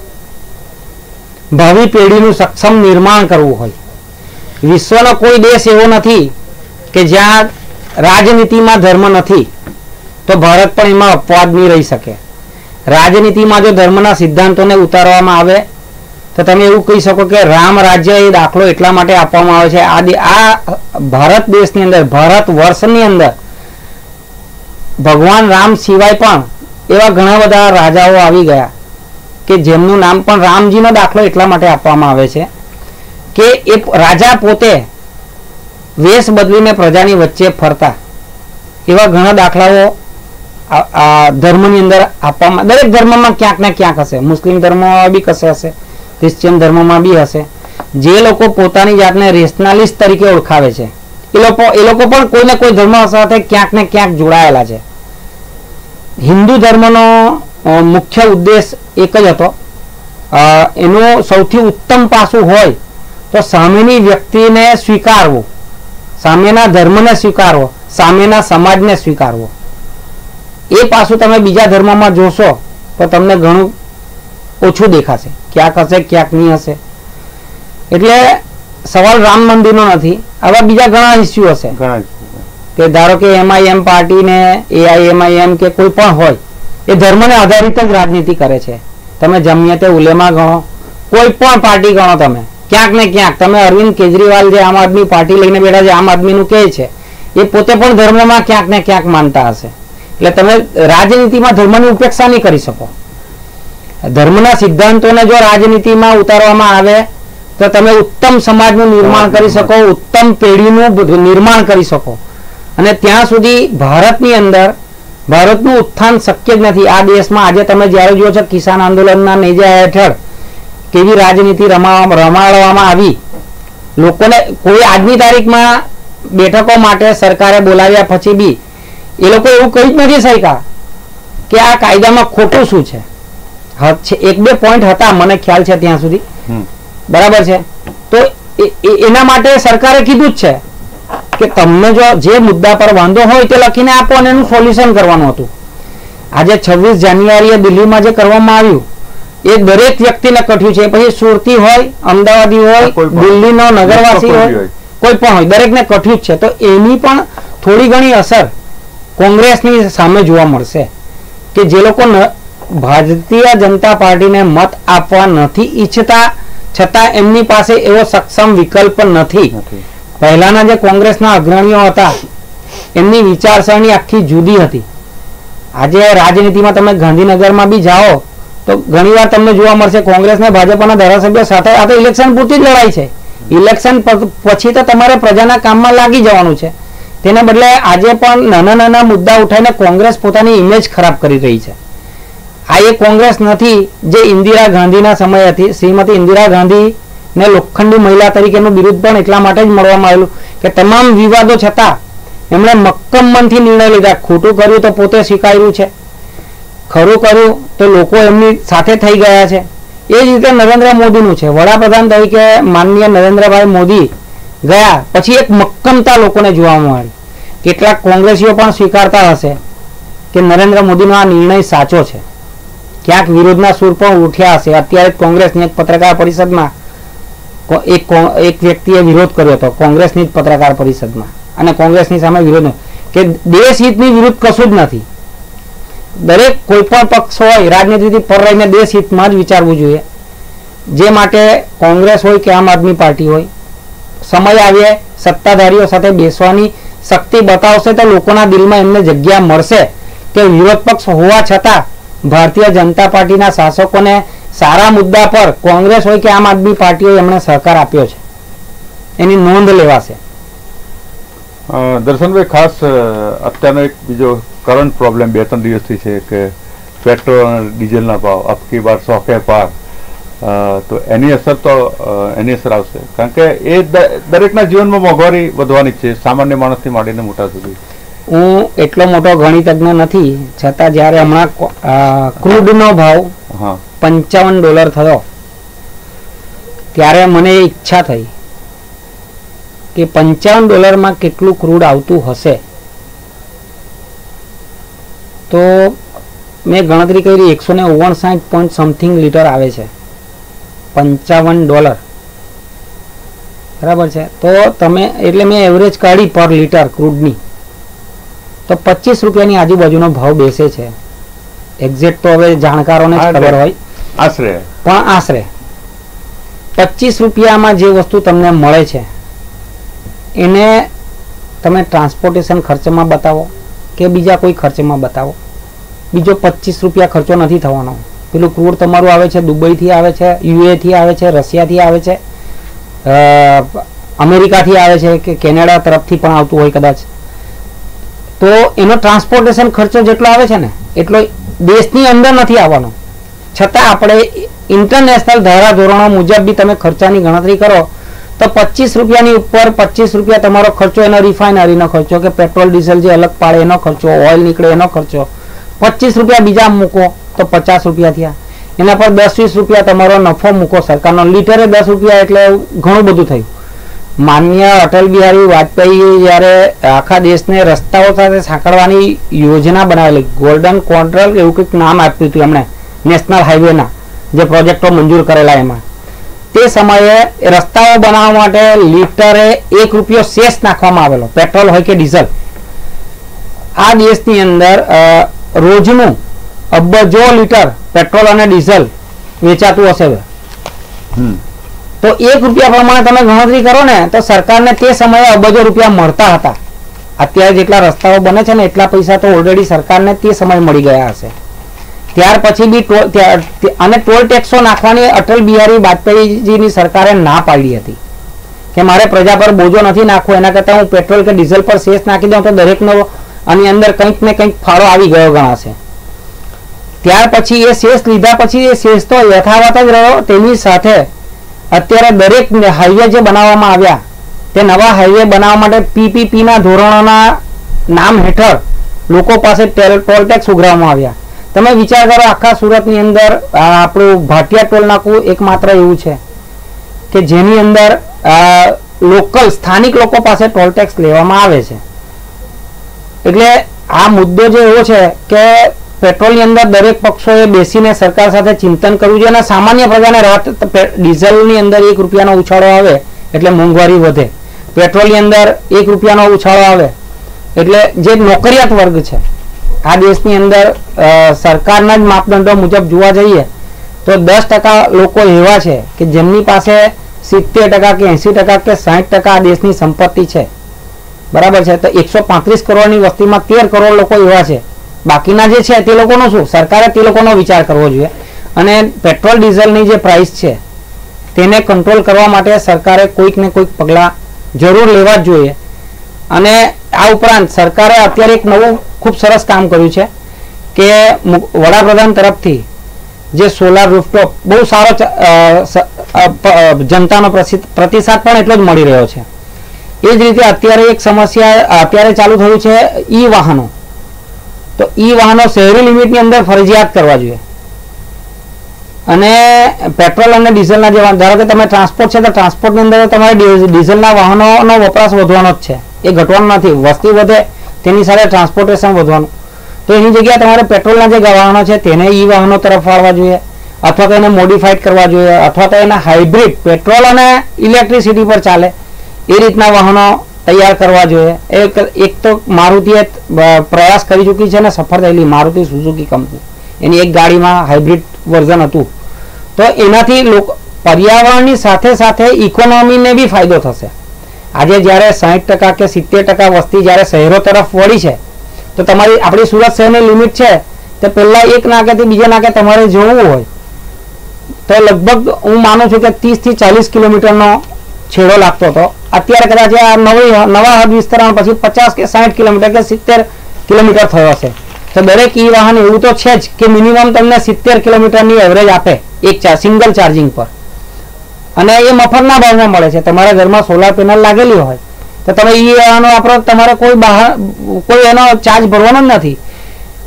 ભાવિ પેઢીનું સક્ષમ નિર્માણ કરવું હોય વિશ્વનો કોઈ દેશ એવો નથી કે જ્યાં રાજનીતિમાં ધર્મ નથી. તો ભારત પણ એમાં અપવાદ નહીં રહી શકે. રાજનીતિમાં જો ધર્મના સિદ્ધાંતોને ઉતારવામાં આવે, તો તમે એવું કહી શકો કે રામ રાજ્ય એ દાખલો એટલા માટે આપવામાં આવે છે. આ ભારત દેશની અંદર, ભારત વર્ષની અંદર ભગવાન રામ સિવાય પણ એવા ઘણા બધા રાજાઓ આવી ગયા કે જેમનું નામ પણ રામજીનો દાખલો એટલા માટે આપવામાં આવે છે કે એ રાજા પોતે વેશ બદલીને પ્રજાની વચ્ચે ફરતા. એવા ઘણા દાખલાઓ ધર્મની અંદર આપવામાં, દરેક ધર્મમાં ક્યાંક ને ક્યાંક હશે. મુસ્લિમ ધર્મમાં બી કશે હશે ક્રિશ્ચિયન ધર્મમાં બી હશે. જે લોકો પોતાની જાતને રેશનાલિસ્ટ તરીકે ઓળખાવે છે, એ લોકો એ લોકો પણ કોઈ ને કોઈ ધર્મ સાથે ક્યાંક ને ક્યાંક જોડાયેલા છે. હિન્દુ ધર્મનો મુખ્ય ઉદ્દેશ એક જ હતો. એનું સૌથી ઉત્તમ પાસું હોય તો સામેની વ્યક્તિને સ્વીકારવું, સામેના ધર્મને સ્વીકારવો, સામેના સમાજને સ્વીકારવો. એ પાછું તમે બીજા ધર્મમાં જોશો તો તમને ઘણું ઓછું દેખાશે. ક્યાંક હશે ક્યાંક નહીં હશે. એટલે સવાલ રામ મંદિરનો નથી આવા બીજા ઘણા ઇસ્યુ હશે. કે ધારો કે એમઆઈએમ પાર્ટી ને એઆઈએમઆઈએમ કે કોઈ પણ હોય એ ધર્મને આધારિત જ રાજનીતિ કરે છે. તમે જમિયતે ઉલેમા ગણો કોઈ પણ પાર્ટી ગણો તમે. ક્યાંક ને ક્યાંક તમે અરવિંદ કેજરીવાલ જે આમ આદમી પાર્ટી લઈને બેઠા છે આમ આદમીનું કહે છે એ પોતે પણ ધર્મમાં ક્યાંક ને ક્યાંક માનતા હશે. એટલે તમે રાજનીતિમાં ધર્મની ઉપેક્ષા નહીં કરી શકો. ધર્મના સિદ્ધાંતોને જો રાજનીતિમાં ઉતારવામાં આવે, તો તમે ઉત્તમ સમાજનું નિર્માણ કરી શકો, ઉત્તમ પેઢીનું નિર્માણ કરી શકો. અને ત્યાં સુધી ભારતની અંદર, ભારતનું ઉત્થાન શક્ય જ નથી. આ દેશમાં આજે તમે જ્યારે જુઓ છો, કિસાન આંદોલનના નેજા હેઠળ કેવી રાજનીતિ રમા, રમાડવામાં આવી, લોકોને કોઈ આજની તારીખમાં બેઠકો માટે સરકારે બોલાવ્યા પછી બી એ લોકો એવું કહી જ નથી શક્યા કે આ કાયદામાં ખોટું શું છે? એક બે પોઈન્ટ હતા મને ખ્યાલ છે ત્યાં સુધી. બરાબર છે? તો એના માટે સરકારે કીધું જ છે કે તમને જો જે મુદ્દા પર વાંધો હોય તે લખીને આપો અને એનું સોલ્યુશન કરવાનું હતું. આજે છવ્વીસ જાન્યુઆરીએ દિલ્હીમાં જે કરવામાં આવ્યું એ દરેક વ્યક્તિને કઠ્યું છે. પછી સુરતી હોય અમદાવાદી હોય. દિલ્હીનો નગરવાસી હોય હોય. કોઈ પણ હોય દરેકને કઠ્યું જ છે. તો એની પણ થોડી ઘણી અસર કોંગ્રેસની સામે જોવા મળશે કે જે લોકો ભારતીય જનતા પાર્ટીને મત આપવા નથી ઈચ્છતા છતાં એમની પાસે એવો સક્ષમ વિકલ્પ નથી. પહેલાના જે કોંગ્રેસના અગ્રણીઓ હતા એમની વિચારસરણી આખી જુદી હતી. આજે રાજનીતિમાં તમે ગાંધીનગરમાં બી જાઓ તો ઘણીવાર તમને જોવા મળશે કોંગ્રેસ ને ભાજપના ધારાસભ્યો સાથે આ તો ઇલેક્શન પૂરતી જ લડાઈ છે. ઇલેક્શન પછી તો તમારે પ્રજાના કામમાં લાગી જવાનું છે. તેને બદલે આજે પણ નાના નાના મુદ્દા ઉઠાવીને કોંગ્રેસ પોતાની ઇમેજ ખરાબ કરી રહી છે. આ એ કોંગ્રેસ નથી, જે ઇન્દિરા ગાંધીના સમય હતી. શ્રીમતી ઇન્દિરા ગાંધી ને લોખંડી મહિલા તરીકેનું બિરુદ પણ એટલા માટે જ મળવામાં આવેલું કે તમામ વિવાદો છતાં એમણે મક્કમ મનથી નિર્ણય લીધા. ખોટું કર્યું તો પોતે સ્વીકાર્યું છે. ખરું કર્યું તો લોકો એમની સાથે થઈ ગયા છે. એ જ રીતે નરેન્દ્ર મોદીનું છે. વડાપ્રધાન તરીકે માનનીય નરેન્દ્રભાઈ મોદી ગયા. પછી એક મક્કમતા લોકોને જોવામાં આવી. કેટલાક કોંગ્રેસીઓ પણ સ્વીકારતા હશે કે નરેન્દ્ર મોદીનો આ નિર્ણય સાચો છે. ક્યાંક વિરોધના સૂર પણ ઉઠ્યા હશે. અત્યારે કોંગ્રેસની એક પત્રકાર પરિષદમાં એક એક વ્યક્તિએ વિરોધ કર્યો હતો, કોંગ્રેસની જ પત્રકાર પરિષદમાં. અને કોંગ્રેસની સામે વિરોધ કે દેશ હિતની વિરુદ્ધ કશું જ નથી. દરેક કોઈ પણ પક્ષ હોય, રાજનીતિથી પર રહીને દેશ હિતમાં જ વિચારવું જોઈએ. જે માટે કોંગ્રેસ હોય કે આમ આદમી પાર્ટી હોય, સમય આવે, સત્તાધારીઓ સાથે બેસવાની શક્તિ બતાવશે તો લોકોના દિલમાં એમને જગ્યા મળશે. કે વિરોધ પક્ષ હોવા છતાં ભારતીય જનતા પાર્ટીના શાસકોને સારા મુદ્દા પર કોંગ્રેસ હોય કે આમ આદમી પાર્ટીઓ એમણે સહકાર આપ્યો છે. એની નોંધ લેવાશે. દર્શનભાઈ, ખાસ અત્યારનો એક બીજો કરંટ પ્રોબ્લેમ બે ત્રણ દિવસથી છે કે પેટ્રોલ અને ડીઝલના ભાવ અબકી બાર સોકે પાર. તો એની અસર તો એની અસર આવશે. કારણ કે એ દરેકના જીવનમાં મોંઘવારી વધવાની છે. સામાન્ય માણસથી માંડીને મોટા સુધી. હું એટલો મોટો ગણિતજ્ઞ નથી. છતાં જ્યારે હમણાં ક્રૂડનો ભાવ હા. પંચાવન ડોલર થયો ત્યારે મને ઈચ્છા થઈ કે પંચાવન ડોલરમાં કેટલું ક્રૂડ આવતું હશે. તો મેં ગણતરી કરી એકસો ને ઓગણસાઠ પોઈન્ટ સમથિંગ લીટર આવે છે. પંચાવન ડોલર. બરાબર છે? તો તમે એટલે મેં એવરેજ કાઢી પર લીટર ક્રૂડની તો પચીસ રૂપિયાની આજુબાજુનો ભાવ બેસે છે. એક્ઝેક્ટ તો હવે જાણકારોને ખબર હોય. આશરે. પણ આશરે. પચીસ રૂપિયામાં જે વસ્તુ તમને મળે છે એને તમે ટ્રાન્સપોર્ટેશન ખર્ચમાં બતાવો કે બીજા કોઈ ખર્ચમાં બતાવો. બીજો પચીસ રૂપિયા ખર્ચો નથી થવાનો. પેલું ક્રૂડ તમારું આવે છે, દુબઈથી આવે છે, યુએથી આવે છે, રશિયાથી આવે છે અમેરિકાથી આવે છે કે કેનેડા તરફથી પણ આવતું હોય કદાચ. તો એનો ટ્રાન્સપોર્ટેશન ખર્ચો જેટલો આવે છે ને, એટલો દેશની અંદર નથી આવવાનો. છતાં આપણે ઇન્ટરનેશનલ ધારાધોરણો મુજબ બી તમે ખર્ચાની ગણતરી કરો, તો પચીસ રૂપિયાની ઉપર પચીસ રૂપિયા તમારો ખર્ચો એનો રિફાઇનરીનો ખર્ચો કે પેટ્રોલ, ડીઝલ જે અલગ પાડે એનો ખર્ચો, ઓઇલ નીકળે એનો ખર્ચો. પચીસ રૂપિયા બીજા મૂકો તો પચાસ રૂપિયા થયા. એના પર દસ વીસ રૂપિયા તમારો નફો મૂકો સરકારનો. લીટરે દસ રૂપિયા એટલે ઘણું બધું થયું. માન્ય અટલ બિહારી વાજપેયી જ્યારે આખા દેશને રસ્તાઓ સાથે સાંકળવાની યોજના બનાવેલી ગોલ્ડન કોન્ટ્રલ એવું કંઈક નામ આપ્યું હતું એમણે નેશનલ હાઈવેના જે પ્રોજેક્ટો મંજૂર કરેલા એમાં. તે સમયે રસ્તાઓ બનાવવા માટે લીટરે એક રૂપિયો શેષ નાખવામાં આવેલો, પેટ્રોલ હોય કે ડીઝલ. આ દેશની અંદર રોજનું અબજો લીટર પેટ્રોલ અને ડીઝલ વેચાતું હશે હમ. તો એક રૂપિયા પ્રમાણે તમે ગણતરી કરો ને તો સરકારને તે સમયે અબજો રૂપિયા મળતા હતા. અત્યારે જેટલા રસ્તાઓ બને છે ને એટલા પૈસા તો ઓલરેડી સરકારને તે સમયે મળી ગયા હશે. ત્યાર પછી બી ટોલ અને ટોલ ટેક્સો નાખવાની અટલ બિહારી વાજપેયીજીની સરકારે ના પાડી હતી. કે મારે પ્રજા પર બોજો નથી નાખવો એના કરતાં હું પેટ્રોલ કે ડીઝલ પર શેષ નાખી દઉં તો દરેકનો આની અંદર કંઈક ને કંઈક ફાળો આવી ગયો ગણાશે. ત્યાર પછી એ શેષ લીધા પછી એ શેષ તો યથાવત જ રહ્યો તેની સાથે. અત્યારે દરેક હાઈવે જે બનાવવામાં આવ્યા, તે નવા હાઈવે બનાવવા માટે પીપીપીના ધોરણોના નામ હેઠળ લોકો પાસે ટેલ- ટેક્સ ઉઘરાવવામાં આવ્યા. તમે વિચાર કરો, આખા સુરતની અંદર આપણું ભાટિયા ટોલ નાકું એકમાત્ર એવું છે કે જેની અંદર લોકલ, સ્થાનિક લોકો પાસે ટોલ ટેક્સ લેવામાં આવે છે. એટલે આ મુદ્દો જે એવો છે કે પેટ્રોલની અંદર દરેક પક્ષોએ બેસીને સરકાર સાથે ચિંતન કરવું જોઈએ અને સામાન્ય પ્રજાને રાહત ડીઝલની અંદર એક રૂપિયાનો ઉછાળો આવે એટલે મોંઘવારી વધે. પેટ્રોલની અંદર એક રૂપિયાનો ઉછાળો આવે એટલે જે નોકરિયાત વર્ગ છે, આ દેશની અંદર સરકારના જ માપદંડો મુજબ જોવા જઈએ તો દસ ટકા લોકો એવા છે કે જેમની પાસે સિત્તેર ટકા કે એંસી ટકા કે સાઠ ટકા આ દેશની સંપત્તિ છે. બરાબર છે? તો એકસો પાંત્રીસ કરોડની વસ્તીમાં તેર કરોડ લોકો એવા છે. બાકીના જે છે તે લોકોનો શું? સરકારે તે લોકોનો વિચાર કરવો જોઈએ. અને પેટ્રોલ, ડીઝલની જે પ્રાઇસ છે, તેને કંટ્રોલ કરવા માટે સરકારે કોઈક ને કોઈક પગલાં જરૂર લેવા જ જોઈએ. અને આ ઉપરાંત સરકારે અત્યારે એક નવું ખૂબ સરસ કામ કર્યું છે કે વડાપ્રધાન તરફથી જે સોલાર રૂફટોપ બહુ સારો જનતાનો પ્રતિસાદ પણ એટલો જ મળી રહ્યો છે. એ જ રીતે અત્યારે એક સમસ્યા, અત્યારે ચાલુ થયું છે ઈ વાહનો તો ઈ વાહનો શહેરી લિમિટની અંદર ફરજિયાત કરવા જોઈએ. અને પેટ્રોલ અને ડીઝલના જેવા ધારો કે તમે ટ્રાન્સપોર્ટ છે, તો ટ્રાન્સપોર્ટની અંદર તમારે ડીઝલના વાહનોનો વપરાશ વધવાનો જ છે. એ ઘટવાનો નથી. વસ્તી વધે, તેની સાથે ટ્રાન્સપોર્ટેશન વધવાનું. તો એની જગ્યાએ તમારે પેટ્રોલના જે વાહનો છે, તેને ઈ વાહનો તરફ વાળવા જોઈએ. અથવા તો એને મોડિફાઈડ કરવા જોઈએ. અથવા તો એને હાઇબ્રિડ પેટ્રોલ અને ઇલેક્ટ્રિસિટી પર ચાલે. એ રીતના વાહનો તૈયાર કરવા જોઈએ. એક એક તો મારુતિએ પ્રયાસ કરી ચૂકી છે ને સફળ થયેલી મારુતિ સુઝુકી કંપની. એની એક ગાડીમાં હાઇબ્રિડ વર્ઝન હતું. તો એનાથી લોકો, પર્યાવરણની સાથે સાથે ઇકોનોમીને બી ફાયદો થશે. આજે જ્યારે સાહીઠ ટકા કે સિત્તેર ટકા વસ્તી જ્યારે શહેરો તરફ વળી છે, તો તમારી, આપણી સુરત શહેરની લિમિટ છે, તે પહેલા એક નાકેથી બીજા નાકે તમારે જવું હોય. તો લગભગ હું માનું છું કે ત્રીસથી ચાલીસ કિલોમીટરનો છેડો લાગતો હતો. અત્યારે કદાચ આ નવી નવા હદ વિસ્તરણ પછી પચાસ કે સાઠ કિલોમીટર કે સિત્તેર કિલોમીટર થયો હશે. તો દરેક ઈ વાહન એવું તો છે જ કે મિનિમમ તમને સિત્તેર કિલોમીટરની એવરેજ આપે એક ચાર સિંગલ ચાર્જિંગ પર. અને એ મફતના ભાવમાં મળે છે. તમારા ઘરમાં સોલાર પેનલ લાગેલી હોય, તો તમે ઈ વાહનો વાપરો, તમારે કોઈ બહાર, કોઈ એનો ચાર્જ ભરવાનો જ નથી.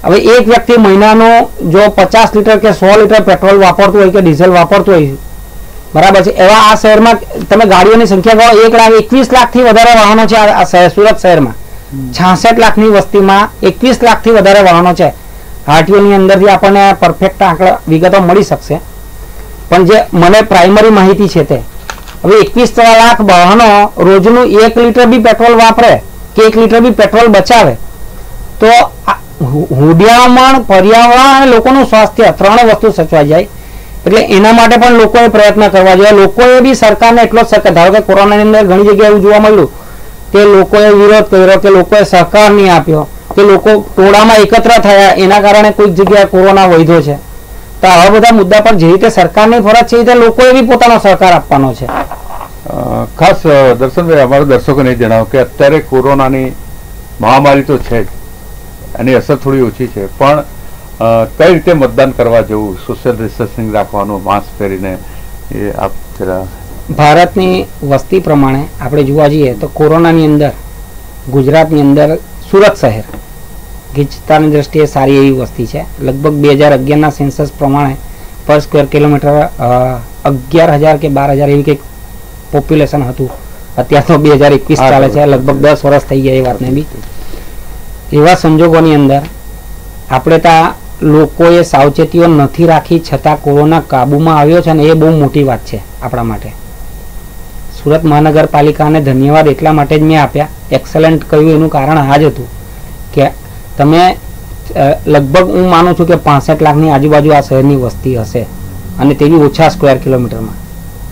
હવે એક વ્યક્તિ મહિનાનો જો પચાસ લીટર કે સો લીટર પેટ્રોલ વાપરતું હોય કે ડીઝલ વાપરતું હોય બરાબર છે. એવા આ શહેરમાં તમે ગાડીઓની સંખ્યા ગણો એક લાખ એકવીસ લાખથી વધારે વાહનો છે આ શહેર સુરત શહેરમાં. છાસઠ લાખની વસ્તીમાં એકવીસ લાખથી વધારે વાહનો છે. આરટીઓની અંદરથી આપણને પરફેક્ટ આંકડા વિગતો મળી શકશે. પણ જે મને પ્રાઇમરી માહિતી છે તે હવે એકવીસ લાખ વાહનો રોજનું એક લીટર બી પેટ્રોલ વાપરે કે એક લીટર બી પેટ્રોલ બચાવે તો હુડિયામણ પર્યાવરણ અને લોકોનું સ્વાસ્થ્ય ત્રણ વસ્તુ સચવાઈ જાય. એટલે એના માટે પણ લોકોએ પ્રયત્ન કરવા જોઈએ. લોકોએ બી સરકારને એટલો જ સહકાર ધારો કે કોરોનાની અંદર ઘણી જગ્યાએ એવું જોવા મળ્યું કે લોકોએ વિરોધ કર્યો, કે લોકોએ સહકાર નહીં આપ્યો, કે લોકો ટોળામાં એકત્ર થયા, એના કારણે કોઈક જગ્યાએ કોરોના વધ્યો છે. તો આવા બધા મુદ્દા પર જે રીતે સરકારની ફરજ છે એ રીતે લોકોએ બી પોતાનો સહકાર આપવાનો છે. ખાસ દર્શનભાઈ, અમારા દર્શકોને જણાવો કે અત્યારે કોરોનાની મહામારી તો છે જ. એની અસર થોડી ઓછી છે. પણ કઈ રીતે મતદાન કરવા જવું સોશિયલ ડિસ્ટન્સિંગ રાખવાનું માસ્ક પહેરીને એ આપ જરા ભારતની વસ્તી પ્રમાણે આપણે જોવા જઈએ તો કોરોનાની અંદર ગુજરાતની અંદર સુરત શહેર ગીચતાની દ્રષ્ટિએ સારી એવી વસ્તી છે. લગભગ બે હજાર અગિયારના સેન્સસ પ્રમાણે પર સ્ક્વેર કિલોમીટર અગિયાર હજાર કે બાર હજાર એવી કંઈક પોપ્યુલેશન હતું. અત્યારે તો બે હજાર એકવીસ ચાલે છે લગભગ દસ વર્ષ થઈ ગયા એ વાતને બી. એવા સંજોગોની અંદર આપણે ત્યાં લોકોએ સાવચેતીઓ નથી રાખી છતાં કોરોના કાબૂમાં આવ્યો છે અને એ બહુ મોટી વાત છે આપણા માટે. સુરત મહાનગરપાલિકાને ધન્યવાદ એટલા માટે જ મેં આપ્યા. એક્સલન્ટ કહ્યું એનું કારણ આ જ હતું કે તમે લગભગ હું માનું છું કે પાસઠ લાખની આજુબાજુ આ શહેરની વસ્તી હશે અને તેની ઓછા સ્ક્વેર કિલોમીટરમાં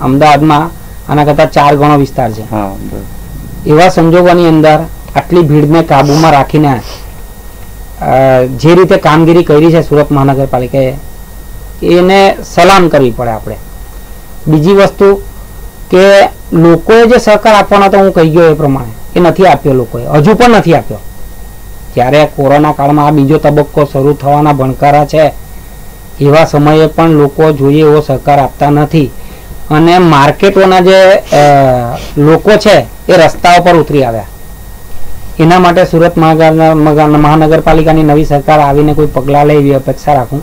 અમદાવાદમાં આના કરતાં ચાર ગણો વિસ્તાર છે. એવા સંજોગોની અંદર આટલી ભીડને કાબૂમાં રાખીને જે રીતે કામગીરી કરી છે સુરત મહાનગરપાલિકાએ, એને સલામ કરવી પડે આપણે. બીજી વસ્તુ કે લોકોએ જે સહકાર આપવાનો હતો, હું કહી ગયો એ પ્રમાણે, એ નથી આપ્યો લોકોએ, હજુ પણ નથી આપ્યો. જ્યારે કોરોના કાળમાં આ બીજો તબક્કો શરૂ થવાના ભણકારા છે, એવા સમયે પણ લોકો જોઈએ એવો સહકાર આપતા નથી. અને માર્કેટોના જે લોકો છે, એ રસ્તા ઉપર ઉતરી આવ્યા. એના માટે સુરત મહાનગર મહાનગરપાલિકાની નવી સરકાર આવીને કોઈ પગલાં લે એવી અપેક્ષા રાખું.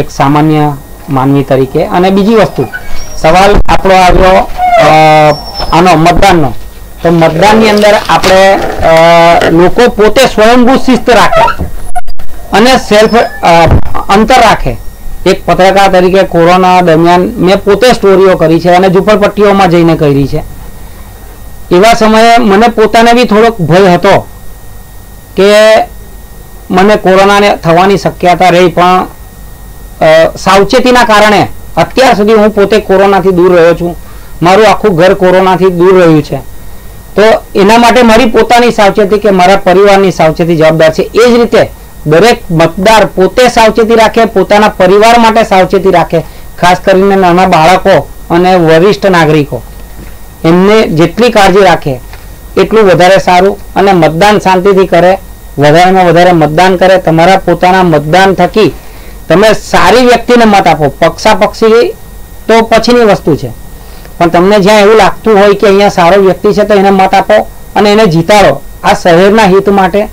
એક સામાન્ય માનવી તરીકે. અને બીજી વસ્તુ, સવાલ આપણો આવ્યો આનો મતદાનનો. તો મતદાનની અંદર આપણે લોકો પોતે સ્વયંભૂ શિસ્ત રાખે અને સેલ્ફ અંતર રાખે. એક પત્રકાર તરીકે કોરોના દરમિયાન મેં પોતે સ્ટોરીઓ કરી છે અને ઝૂંપડપટ્ટીઓમાં જઈને કરી છે. એવા સમયે મને પોતાને બી થોડોક ભય હતો કે મને કોરોનાને થવાની શક્યતા રહી, પણ સાવચેતીના કારણે અત્યાર સુધી હું પોતે કોરોનાથી દૂર રહ્યો છું. મારું આખું ઘર કોરોનાથી દૂર રહ્યું છે. તો એના માટે મારી પોતાની સાવચેતી કે મારા પરિવારની સાવચેતી જવાબદાર છે. એ જ રીતે દરેક મતદાર પોતે સાવચેતી રાખે, પોતાના પરિવાર માટે સાવચેતી રાખે, ખાસ કરીને નાના બાળકો અને વરિષ્ઠ નાગરિકો. એમને જેટલી કાળજી રાખે, એટલું વધારે સારું અને મતદાન શાંતિથી કરે, વધારેમાં વધારે મતદાન કરે, તમારા પોતાના મતદાન થકી તમે સારી વ્યક્તિને મત આપો. પક્ષાપક્ષી તો પછીની વસ્તુ છે. પણ તમને જ્યાં એવું લાગતું હોય કે અહીંયા સારો વ્યક્તિ છે તો એને મત આપો અને એને જીતાડો. આ શહેરના હિત માટે,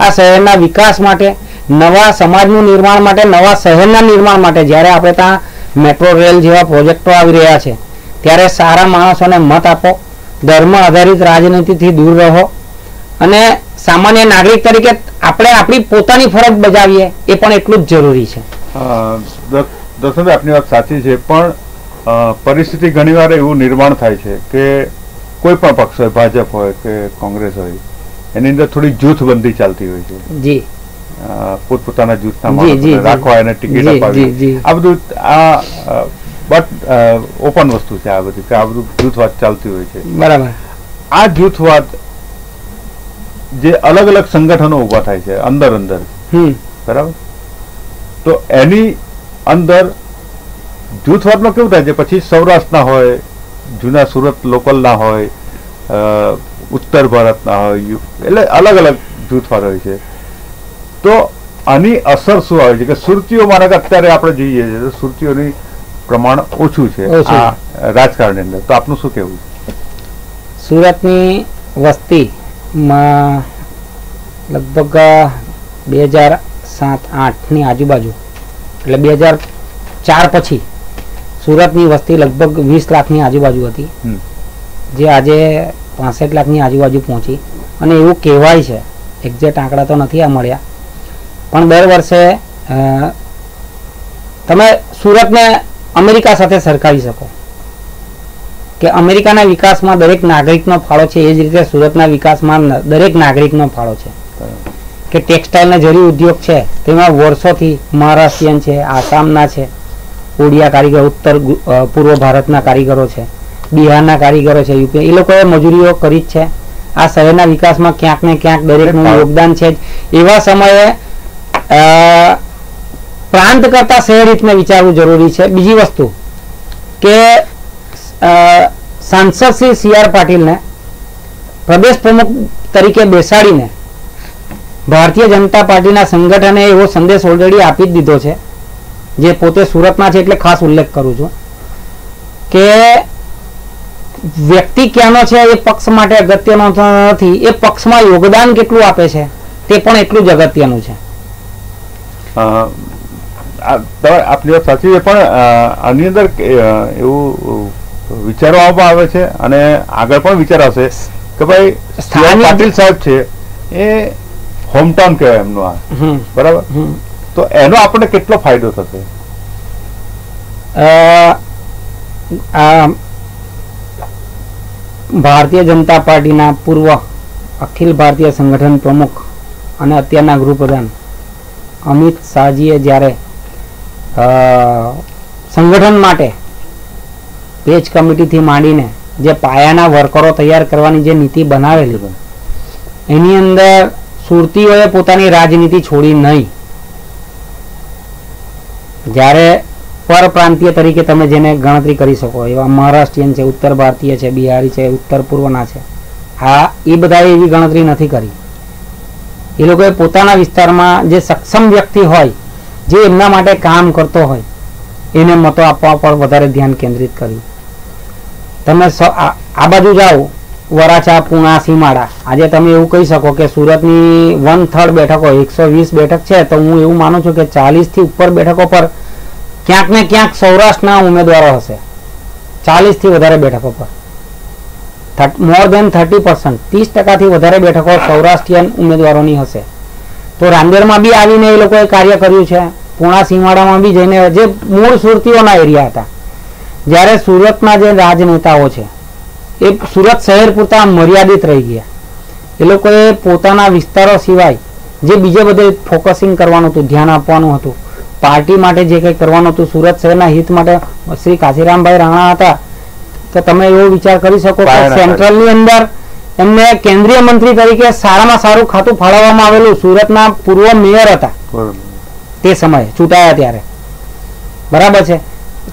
આ શહેરના વિકાસ માટે, નવા સમાજનું નિર્માણ માટે, નવા શહેરના નિર્માણ માટે જ્યારે આપણે ત્યાં મેટ્રો રેલ જેવા પ્રોજેક્ટો આવી રહ્યા છે ત્યારે સારા માણસોને મત આપો ધર્મ આધારિત રાજનીતિથી દૂર રહો અને સામાન્ય નાગરિક તરીકે આપણે આપણી પોતાની ફરજ બજાવીએ એ પણ એટલું જ જરૂરી છે દર્શનભાઈ આપની વાત સાચી છે પણ પરિસ્થિતિ ઘણીવાર એવું નિર્માણ થાય છે કે કોઈ પણ પક્ષ હોય ભાજપ હોય કે કોંગ્રેસ હોય એની અંદર થોડી જૂથબંધી ચાલતી હોય છે જી પોતપોતાના જૂથના. રાખવા એને ટિકિટ અપાવી. આ બધું આ બટ ઓપન વસ્તુ છે આ બધી કે આ બધું જૂથવાદ ચાલતી હોય છે. બરાબર. આ જૂથવાદ જે અલગ અલગ સંગઠનો ઊભા થાય છે અંદર અંદર. બરાબર? તો એની અંદર જૂથવાદમાં કેવું થાય છે? પછી સૌરાષ્ટ્રના હોય જૂના સુરત લોકલના હોય ઉત્તર ભારતના હોય એટલે અલગ અલગ જૂથવાદ હોય છે. તો આની અસર શું આવે છે? કે સુરતીઓ મારા કે અત્યારે આપણે જોઈએ છીએ તો સુરતીઓની પ્રમાણ ઓછું છે આ રાજકારણની અંદર. તો આપનું શું કહેવું સુરતની વસ્તીમાં લગભગ બે હજાર સાત આઠની આજુબાજુ એટલે બે હજાર ચાર પછી સુરતની વસ્તી લગભગ વીસ લાખની આજુબાજુ હતી. જે આજે પાસઠ લાખની આજુબાજુ પહોંચી. અને એવું કહેવાય છે. એક્ઝેક્ટ આંકડા તો નથી આ મળ્યા. પણ દર વર્ષે તમે સુરતને અમેરિકા સાથે સરખાવી શકો. કે અમેરિકાના વિકાસમાં દરેક નાગરિકનો ફાળો છે એ જ રીતે સુરતના વિકાસમાં દરેક નાગરિકનો ફાળો છે. કે ટેક્સટાઇલના જરી ઉદ્યોગ છે તેમાં વર્ષોથી મહારાષ્ટ્રીયન છે આસામના છે ઓડિયા કારીગર ઉત્તર પૂર્વ ભારતના કારીગરો છે બિહારના કારીગરો છે યુપી એ લોકોએ મજૂરીઓ કરી જ છે. આ શહેરના વિકાસમાં ક્યાંક ને ક્યાંક દરેકનું યોગદાન છે જ. એવા સમયે પ્રાંત કરતા શહેર રીતને વિચારવું જરૂરી છે. બીજી વસ્તુ કે સાંસદ શ્રી સી આર પાટીલને પ્રદેશ પ્રમુખ તરીકે બેસાડીને ભારતીય જનતા પાર્ટીના સંગઠને એવો સંદેશ ઓલરેડી આપી જ દીધો છે, જે પોતે સુરતમાં છે એટલે ખાસ ઉલ્લેખ કરું છું કે વ્યક્તિ ક્યાંનો છે એ પક્ષ માટે અગત્યનો નથી, એ પક્ષમાં યોગદાન કેટલું આપે છે તે પણ એટલું જ અગત્યનું છે. આપની વાત સાચી છે પણ આની અંદર એવું વિચારવામાં આવે છે અને આગળ પણ વિચારાશે કે ભાઈ સ્થાનિક- પાટીલ સાહેબ છે એ હોમટાઉન કહેવાય એમનું આ. બરાબર? તો એનો આપણને કેટલો ફાયદો થશે? આ ભારતીય જનતા પાર્ટીના પૂર્વ અખિલ ભારતીય સંગઠન પ્રમુખ અને અત્યારના ગૃહપ્રધાન અમિત શાહજીએ જ્યારે સંગઠન માટે પેજ કમિટીથી માંડીને જે પાયાના વર્કરો તૈયાર કરવાની જે નીતિ બનાવેલી હોય, એની અંદર સુરતીઓએ પોતાની રાજનીતિ છોડી નહીં. જ્યારે પરપ્રાંતીય તરીકે તમે જેને ગણતરી કરી શકો, એવા મહારાષ્ટ્રીયન છે, ઉત્તર ભારતીય છે, બિહારી છે, ઉત્તર પૂર્વના છે આ એ બધાએ એવી ગણતરી નથી કરી. એ લોકોએ પોતાના વિસ્તારમાં જે સક્ષમ વ્યક્તિ હોય જે એમના માટે કામ કરતો હોય, એને મતો આપવા પર વધારે ધ્યાન કેન્દ્રિત કર્યું. તમે આ બાજુ જાઓ, વરાછા, પુણા, સીમાડા. આજે તમે એવું કહી શકો કે સુરતની વન થર્ડ બેઠકો, એકસો વીસ બેઠક છે, તો હું એવું માનું છું કે ચાલીસથી ઉપર બેઠકો પર ક્યાંક ને ક્યાંક સૌરાષ્ટ્રના ઉમેદવારો હશે. ચાલીસથી વધારે બેઠકો પર. મોર દેન થર્ટી પર્સન્ટ, ત્રીસ ટકાથી વધારે બેઠકો સૌરાષ્ટ્રીયન ઉમેદવારોની હશે. તો રાંદેરમાં બી આવીને એ લોકોએ કાર્ય કર્યું છે. પુણા સીમાડામાં બી જઈને જે મૂળ સુરતીઓના એરિયા હતા. જ્યારે સુરતના જે રાજનેતાઓ છે એ સુરત શહેર પૂરતા મર્યાદિત રહી ગયા. એ લોકોએ પોતાના વિસ્તારો સિવાય જે બીજે બધે ફોકસિંગ કરવાનું હતું ધ્યાન આપવાનું હતું પાર્ટી માટે જે કંઈ કરવાનું હતું સુરત શહેરના હિત માટે શ્રી કાશીરામભાઈ રાણા હતા. તો તમે એવો વિચાર કરી શકો કે સેન્ટ્રલની અંદર એમને કેન્દ્રીય મંત્રી તરીકે સારામાં સારું ખાતું ફાળવવામાં આવેલું સુરતના પૂર્વ મેયર હતા. તે સમયે, ચૂંટાયા ત્યારે. બરાબર છે?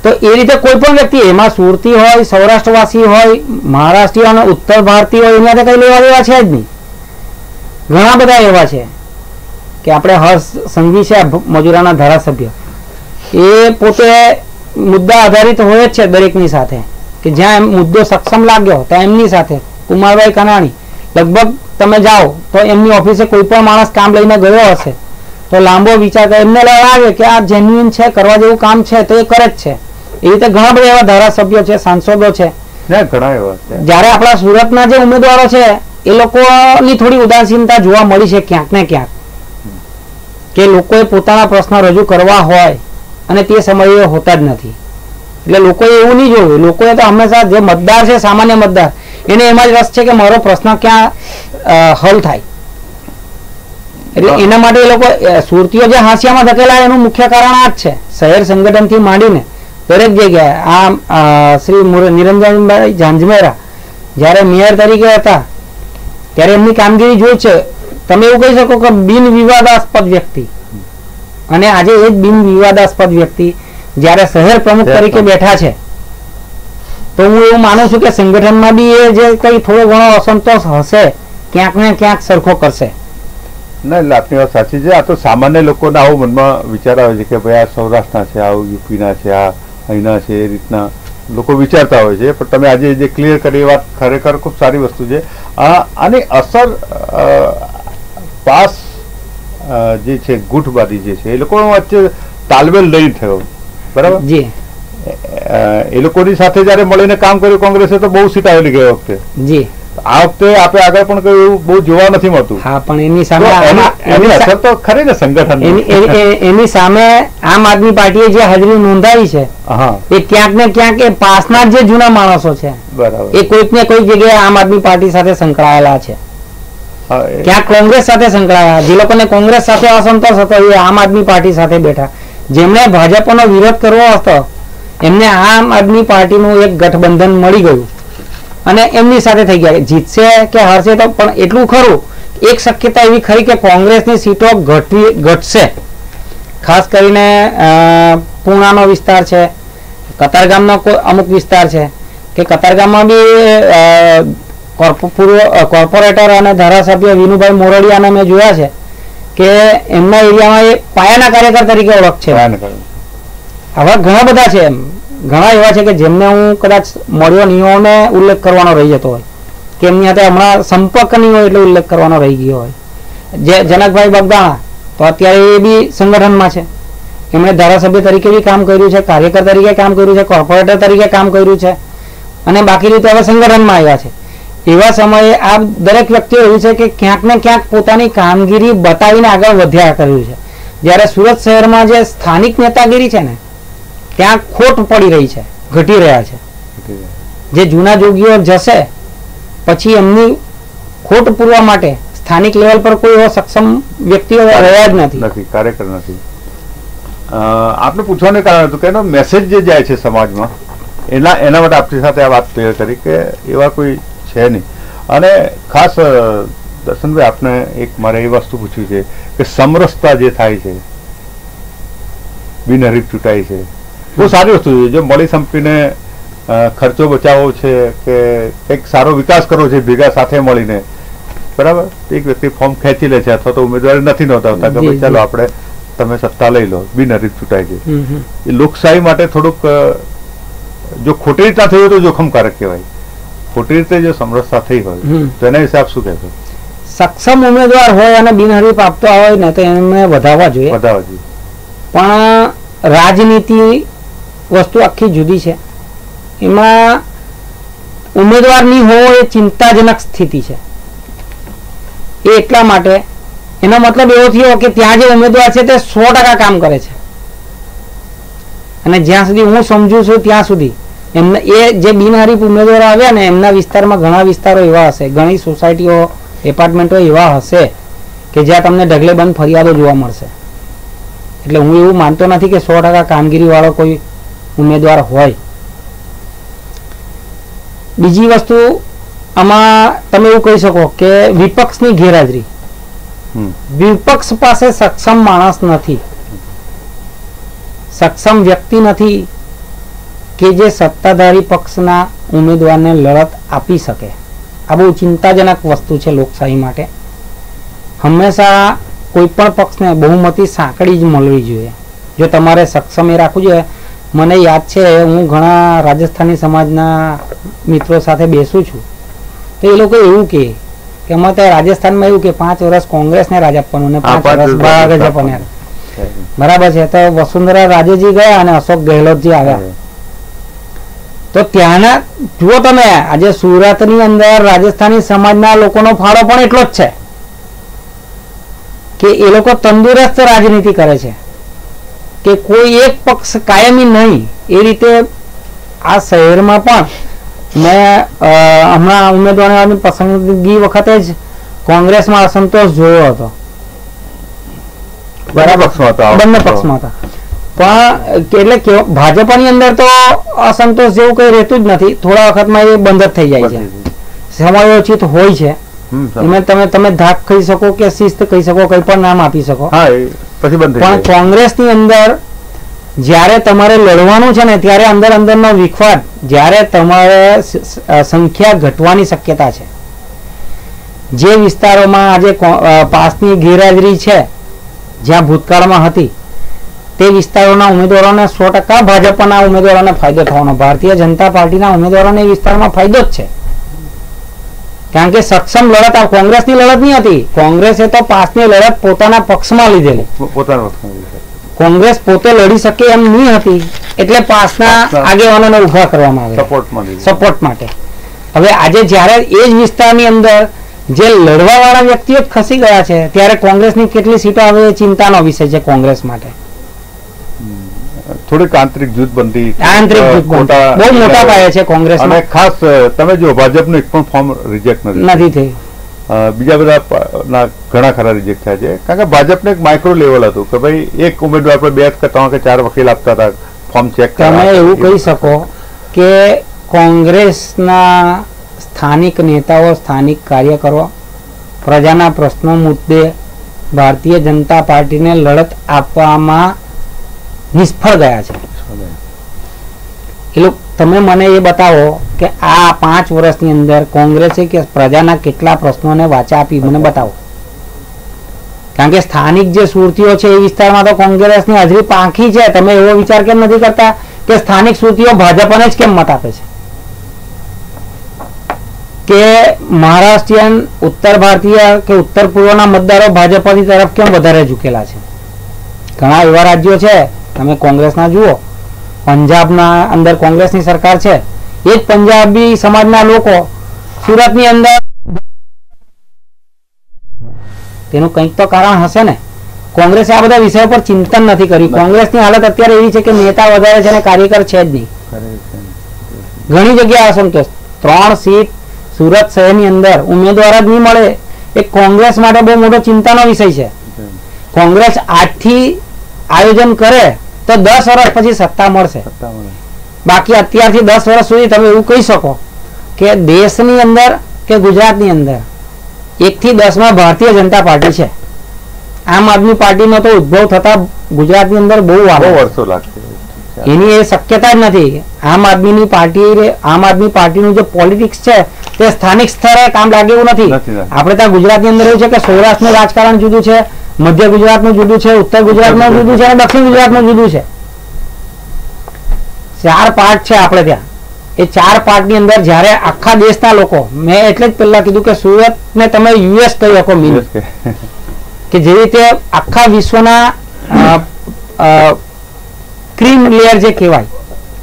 તો એ રીતે કોઈ પણ વ્યક્તિ એમાં સુરતી હોય, સૌરાષ્ટ્રવાસી હોય, મહારાષ્ટ્રીય અને ઉત્તર ભારતીય હોય, એના કઈ લેવા દેવા છે જ નહીં. ઘણા બધા એવા છે કે આપણે હર્ષ સંઘવી છે મજૂરાના ધારાસભ્ય. એ પોતે મુદ્દા આધારિત હોય જ છે દરેકની સાથે. કે જ્યાં એમ મુદ્દો સક્ષમ લાગ્યો ત્યાં એમની સાથે. કુમારભાઈ કનાણી, લગભગ તમે જાઓ તો એમની ઓફિસે કોઈ પણ માણસ કામ લઈને ગયો હશે. તો લાંબો વિચાર કરે. એમને લાગે કે આ જેન્યુઇન છે કરવા જેવું કામ છે તો એ કરે જ છે. એ રીતે ઘણા બધા એવા ધારાસભ્યો છે સાંસદો છે. જ્યારે આપણા સુરતના જે ઉમેદવારો છે એ લોકોની થોડી ઉદાસીનતા જોવા મળી છે ક્યાંક ને ક્યાંક. કે લોકોએ પોતાના પ્રશ્ન રજૂ કરવા હોય અને તે સમયે હોતા જ નથી. એટલે લોકોએ એવું નહીં જોયું. લોકોએ તો હંમેશા જે મતદાર છે સામાન્ય મતદાર એને એમાં જ રસ છે કે મારો પ્રશ્ન ક્યાં હલ થાય. એટલે એના માટે એ લોકો સુરતીઓ જે હાંસિયામાં ધકેલા એનું મુખ્ય કારણ આ જ છે. શહેર સંગઠનથી માંડીને દરેક જગ્યાએ આ શ્રી નિરંજનભાઈ ઝાંઝમેરા જ્યારે મેયર તરીકે હતા ત્યારે એમની કામગીરી જોઈ છે. તમે એવું કહી શકો કે બિન વિવાદાસ્પદ વ્યક્તિ. અને આજે એ જ બિન વિવાદાસ્પદ વ્યક્તિ જ્યારે શહેર પ્રમુખ તરીકે બેઠા છે. તો હું એવું માનું છું કે સંગઠનમાં બી એ જે કઈ થોડો ઘણો અસંતોષ હશે ક્યાંક ને ક્યાંક સરખો કરશે. ના એટલે આપની વાત સાચી છે. આ તો સામાન્ય લોકોના આવું મનમાં વિચાર આવે છે કે ભાઈ આ સૌરાષ્ટ્રના છે આ યુપીના છે આ અહીંના છે એ રીતના લોકો વિચારતા હોય છે. પણ તમે આજે જે ક્લિયર કરી વાત ખરેખર ખૂબ સારી વસ્તુ છે. આની અસર પાસ જે છે ગુટબાજી જે છે એ લોકો વચ્ચે તાલમેલ નહીં થયો. બરાબર? જી. એ લોકોની સાથે જયારે મળીને કામ કર્યું કોંગ્રેસે તો બહુ સીટ આવેલી ગયા વખતે. જી. આ વખતે આપણે આગળ પણ કહ્યું એવું બહુ જોવા નથી મળતું. હા પણ એની સામે એની અસર તો ખરી ને સંગઠન એની સામે આમ આદમી પાર્ટીએ જે હાજરી નોંધાવી છે એ ક્યાંક ને ક્યાંક એ પાસના જે જૂના માણસો છે બરાબર. એ કોઈક ને કોઈક જગ્યાએ આમ આદમી પાર્ટી સાથે સંકળાયેલા છે. ક્યાંક કોંગ્રેસ સાથે સંકળાયા જે લોકોને કોંગ્રેસ સાથે અસંતોષ હતો એ આમ આદમી પાર્ટી સાથે બેઠા. જેમણે ભાજપનો વિરોધ કરવો હતો એમને આમ આદમી પાર્ટીનું એક ગઠબંધન મળી ગયું. અને એમની સાથે થઈ ગયા. જીતશે કે હારશે તો પણ એટલું ખરું એક શક્યતા એવી ખરી કે કોંગ્રેસની સીટો ઘટવી ઘટશે. ખાસ કરીને પૂણાનો વિસ્તાર છે કતારગામનો કોઈ અમુક વિસ્તાર છે કે કતારગામમાં બી પૂર્વ કોર્પોરેટર અને ધારાસભ્ય વિનુભાઈ મોરડિયાને મેં જોયા છે કે એમના એરિયામાં એ પાયાના કાર્યકર તરીકે ઓળખ છે. હવે ઘણા બધા છે એમ. ઘણા એવા છે કે જેમને હું કદાચ મળ્યો નહીં હોય ને ઉલ્લેખ કરવાનો રહી જતો હોય. કે એમની સાથે હમણાં સંપર્ક નહીં હોય એટલે ઉલ્લેખ કરવાનો રહી ગયો હોય. જે જનકભાઈ બગદાણા, તો અત્યારે એ બી સંગઠનમાં છે. એમણે ધારાસભ્ય તરીકે બી કામ કર્યું છે, કાર્યકર તરીકે કામ કર્યું છે, કોર્પોરેટર તરીકે કામ કર્યું છે. અને બાકી રીતે હવે સંગઠનમાં આવ્યા છે. એવા સમયે આ દરેક વ્યક્તિઓ એવું છે કે ક્યાંક ને ક્યાંક પોતાની કામગીરી બતાવીને આગળ વધ્યા કર્યું છે. જ્યારે સુરત શહેરમાં જે સ્થાનિક નેતાગીરી છે ને ત્યાં ખોટ પડી રહી છે, ઘટી રહ્યા છે. જે જૂના જોગીઓ જશે, પછી એમની ખોટ પૂરવા માટે સ્થાનિક લેવલ પર કોઈ એવો સક્ષમ વ્યક્તિઓ રહ્યા જ નથી. નથી, કાર્યકર નથી. આપણે પૂછવાનું કારણ હતું કે એનો મેસેજ જે જાય છે સમાજમાં, એના એના માટે આપની સાથે આ વાત ક્લિયર કરી કે એવા કોઈ છે નહીં. અને ખાસ દર્શનભાઈ, આપને એક મારે એ વસ્તુ પૂછવી છે કે સમરસતા જે થાય છે, બિનહરીફ ચૂંટાય છે બહુ સારી વસ્તુ છે. જો મળી સંપીને ખર્ચો બચાવવો છે કે કંઈક સારો વિકાસ કરવો છે ભેગા સાથે મળીને. બરાબર? એક વ્યક્તિ ફોર્મ ખેંચી લે છે અથવા તો ઉમેદવારી નથી નોંધાવતા. કે ભાઈ ચાલો આપણે તમે સત્તા લઈ લો. બિનહરીફ ચૂંટાય છે. એ લોકશાહી માટે થોડુંક જો ખોટી રીતના થયું તો જોખમકારક કહેવાય. ખોટી રીતે જો સમરસતા થઈ હોય. તો એના હિસાબ શું કહેશો? સક્ષમ ઉમેદવાર હોય અને બિનહરીફ આપતો હોય ને તો એમને વધારવા જોઈએ. વધારવા જોઈએ. પણ રાજનીતિ વસ્તુ આખી જુદી છે. એમાં ઉમેદવાર નહીં હોવો એ ચિંતાજનક સ્થિતિ છે. એ એટલા માટે એનો મતલબ એવો થયો કે ત્યાં જે ઉમેદવાર છે તે સો ટકા કામ કરે છે. અને જ્યાં સુધી હું સમજુ છું ત્યાં સુધી એમને એ જે બિનહરીફ ઉમેદવારો આવ્યા ને એમના વિસ્તારમાં ઘણા વિસ્તારો એવા હશે, ઘણી સોસાયટીઓ, એપાર્ટમેન્ટો એવા હશે કે જ્યાં તમને ઢગલે બંધ ફરિયાદો જોવા મળશે. એટલે હું એવું માનતો નથી કે સો ટકા કામગીરીવાળો કોઈ ઉમેદવાર હોય. બીજી વસ્તુ આમાં તમે એવું કહી શકો કે વિપક્ષની ગેરહાજરી. વિપક્ષ પાસે સક્ષમ માણસ નથી. સક્ષમ વ્યક્તિ નથી કે જે સત્તાધારી પક્ષના ઉમેદવારને લડત આપી શકે. આ બહુ ચિંતાજનક વસ્તુ છે લોકશાહી માટે. હંમેશા કોઈ પણ પક્ષને બહુમતી સાંકળી જ મળવી જોઈએ. જો તમારે સક્ષમ એ રાખવું જોઈએ મને યાદ છે હું ઘણા રાજસ્થાની સમાજના મિત્રો સાથે બેસું છું. તો એ લોકો એવું કહે કે અમારે ત્યાં રાજસ્થાનમાં એવું કે પાંચ વર્ષ કોંગ્રેસને રાજ આપવાનું અને પાંચ વર્ષ ભાજપને બરાબર છે. તો વસુંધરા રાજેજી ગયા અને અશોક ગેહલોતજી આવ્યા. તો ત્યાંના જુઓ તમે આજે સુરતની અંદર રાજસ્થાની સમાજના લોકોનો ફાળો પણ એટલો જ છે કે એ લોકો તંદુરસ્ત રાજનીતિ કરે છે. કે કોઈ એક પક્ષ કાયમી નહીં. એ રીતે આ શહેરમાં પણ મેં હમણાં ઉમેદવારની પસંદગી વખતે જ કોંગ્રેસમાં અસંતોષ જોયો હતો. બંને પક્ષમાં હતા. બંને. પક્ષમાં હતા. પણ એટલે કે ભાજપની અંદર તો અસંતોષ જેવું કઈ રહેતું જ નથી. થોડા વખતમાં એ બંધ જ થઈ જાય છે. સમયોચિત હોય છે. એમાં તમે તમે ધાક કહી શકો કે શિસ્ત કહી શકો કઈ પણ નામ આપી શકો. હા એ પછી બંધ થઈ પણ કોંગ્રેસની અંદર જ્યારે તમારે લડવાનું છે ને ત્યારે અંદર અંદરનો વિખવાદ જ્યારે તમારે સંખ્યા ઘટવાની શક્યતા છે. જે વિસ્તારોમાં આજે પાસની ગેરહાજરી છે જ્યાં ભૂતકાળમાં હતી તે વિસ્તારોના ઉમેદવારોને સો ટકા ભાજપના ઉમેદવારોને ફાયદો થવાનો ભારતીય જનતા પાર્ટીના ઉમેદવારોને એ વિસ્તારમાં ફાયદો જ છે. કારણ કે સક્ષમ લડત આ કોંગ્રેસની લડત નહીં હતી. કોંગ્રેસે તો પાસની લડત પોતાના પક્ષમાં લીધેલી. પોતાના કોંગ્રેસ પોતે લડી શકે એમ નહીં હતી. એટલે પાસના પાસના આગેવાનોને ઊભા કરવામાં આવે સપોર્ટ માટે. હવે આજે જ્યારે એ જ વિસ્તારની અંદર જે લડવા વાળા વ્યક્તિઓ જ ખસી ગયા છે ત્યારે કોંગ્રેસની કેટલી સીટો આવે એ ચિંતાનો વિષય છે કોંગ્રેસ માટે. થોડીક આંતરિક જૂથબંધી આંતરિક બહુ મોટા પાયે છે કોંગ્રેસ અને ખાસ તમે જો ભાજપનું એક પણ ફોર્મ રિજેક્ટ નથી થઈ બીજા બધા ઘણા ખરા રિજેક્ટ થયા છે. કારણ કે ભાજપને એક માઇક્રો લેવલ હતું કે ભાઈ એક ઉમેદવાર પર બે કે ત્રણ કે ચાર વકીલ આપતા હતા ફોર્મ ચેક તમે એવું કહી શકો કે કોંગ્રેસના સ્થાનિક નેતાઓ સ્થાનિક કાર્યકરો પ્રજાના પ્રશ્નો મુદ્દે ભારતીય જનતા પાર્ટીને લડત આપવામાં નિષ્ફળ ગયા છે. એ તમે મને એ બતાવો કે આ પાંચ વર્ષની અંદર કોંગ્રેસે કે પ્રજાના કેટલા પ્રશ્નોને વાચા આપી, મને બતાવો. કારણ કે સ્થાનિક જે સુરતીઓ છે એ વિસ્તારમાં તો કોંગ્રેસની હાજરી પાંખી છે. તમે એવો વિચાર કેમ નથી કરતા કે સ્થાનિક સુરતીઓ ભાજપને જ કેમ મત આપે છે? કે મહારાષ્ટ્રીયન, ઉત્તર ભારતીય કે ઉત્તર પૂર્વના મતદારો ભાજપની તરફ કેમ વધારે ઝૂકેલા છે? ઘણા એવા રાજ્યો છે તમે કોંગ્રેસના જુઓ પંજાબના અંદર કોંગ્રેસની સરકાર છે એ જ પંજાબી સમાજના લોકો સુરતની અંદર તેનું કંઈક તો કારણ હશે ને. કોંગ્રેસે આ બધા વિષયો પર ચિંતન નથી કર્યું. કોંગ્રેસની હાલત અત્યારે એવી છે કે નેતા વધારે છે અને કાર્યકર છે જ નહીં. ઘણી જગ્યાએ અસંતોષ ત્રણ સીટ સુરત શહેરની અંદર ઉમેદવાર જ નહીં મળે. એ કોંગ્રેસ માટે બહુ મોટો ચિંતાનો વિષય છે. કોંગ્રેસ આજથી આયોજન કરે તો દસ વર્ષ પછી સત્તા મળશે. બાકી અત્યારથી દસ વર્ષ સુધી તમે એવું કહી શકો કે દેશની અંદર કે ગુજરાતની અંદર એકથી દસમાં ભારતીય જનતા પાર્ટી છે. આમ આદમી પાર્ટીનો તો ઉદ્ભવ થતા ગુજરાતની અંદર બહુ. વર્ષો લાગશે. એની એ શક્યતા જ નથી. આમ આદમીની પાર્ટી આમ આદમી પાર્ટીનું જે પોલિટિક્સ છે તે સ્થાનિક સ્તરે કામ લાગે એવું નથી. આપણે ત્યાં ગુજરાતની અંદર એવું છે કે સૌરાષ્ટ્રનું રાજકારણ જુદું છે મધ્ય ગુજરાતનું જુદું છે ઉત્તર ગુજરાતનું જુદું છે અને દક્ષિણ ગુજરાતનું જુદું છે. ચાર પાર્ટ છે આપણે ત્યાં. એ ચાર પાર્ટની અંદર જ્યારે આખા દેશના લોકો મેં એટલે જ પહેલા કીધું કે સુરતને તમે યુએસ કહી શકો મીન. કે જે રીતે આખા વિશ્વના ક્રીમ લેયર જે કહેવાય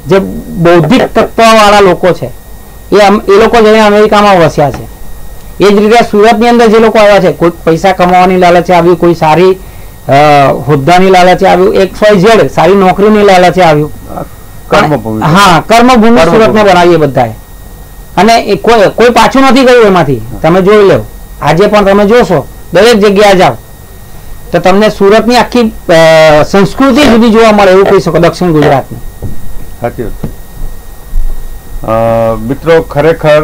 જે બૌદ્ધિક તત્વવાળા લોકો છે એ એ લોકો જેને અમેરિકામાં વસ્યા છે. એ જ રીતે સુરતની અંદર જે લોકો આવ્યા છે કોઈ પૈસા કમાવાની લાલચે આવ્યું કોઈ સારી હોદ્દાની લાલચે આવ્યું એક સો ઝેડ સારી નોકરીની લાલચે આવ્યું. કર્મભૂમિ હા કર્મભૂમિ. સુરતને બનાવીએ બધાએ. અને કોઈ કોઈ પાછું નથી ગયું એમાંથી. તમે જોઈ લો. આજે પણ તમે જોશો. દરેક જગ્યાએ જાઓ. તો તમને સુરતની આખી સંસ્કૃતિ જુદી જોવા મળે એવું કહી શકો દક્ષિણ ગુજરાતની. સાચી મિત્રો ખરેખર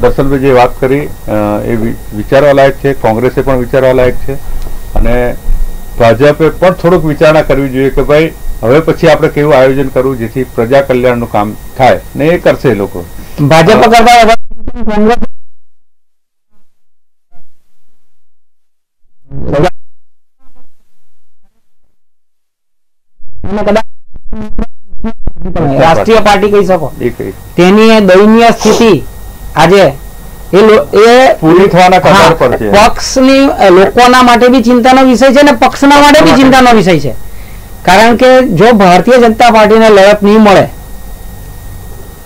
દર્શનભાઈ જે વાત કરી એ વિચારવા લાયક છે કોંગ્રેસે પણ વિચારવા લાયક છે અને ભાજપે પણ થોડુંક વિચારણા કરવી જોઈએ કે ભાઈ હવે પછી આપણે કેવું આયોજન કરવું જેથી પ્રજા કલ્યાણનું કામ થાય ને એ કરશે એ લોકો. ભાજપ કરતા રાષ્ટ્રીય પાર્ટી. કહી શકો. તેની દયનીય સ્થિતિ આજે એ એ પૂરી થવાના કગાર પર છે. પક્ષની લોકોના માટે બી ચિંતાનો વિષય છે ને પક્ષના માટે બી ચિંતાનો વિષય છે. કારણ કે જો ભારતીય જનતા પાર્ટીને લડત નહીં મળે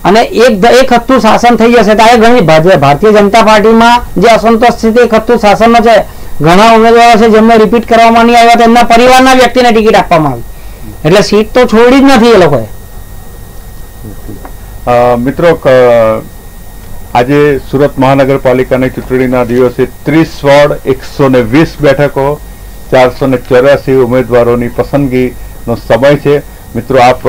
અને એક એક હથ્થું શાસન થઈ જશે ત્યારે ઘણી ભારતીય જનતા પાર્ટીમાં જે અસંતોષ છે તે એક હથ્થું શાસનનો છે. ઘણા ઉમેદવારો છે જેમને રિપીટ કરવામાં નહીં આવ્યા તેમના પરિવારના વ્યક્તિને ટિકિટ આપવામાં આવી. એટલે સીટ તો છોડી જ નથી એ લોકોએ. મિત્રો આજે સુરત મહાનગરપાલિકાની ચૂંટણીના દિવસે ત્રીસ વોર્ડ, એકસો ને વીસ બેઠકો, ચારસો ને ચોર્યાસી ઉમેદવારોની પસંદગીનો સમય છે. મિત્રો, આપ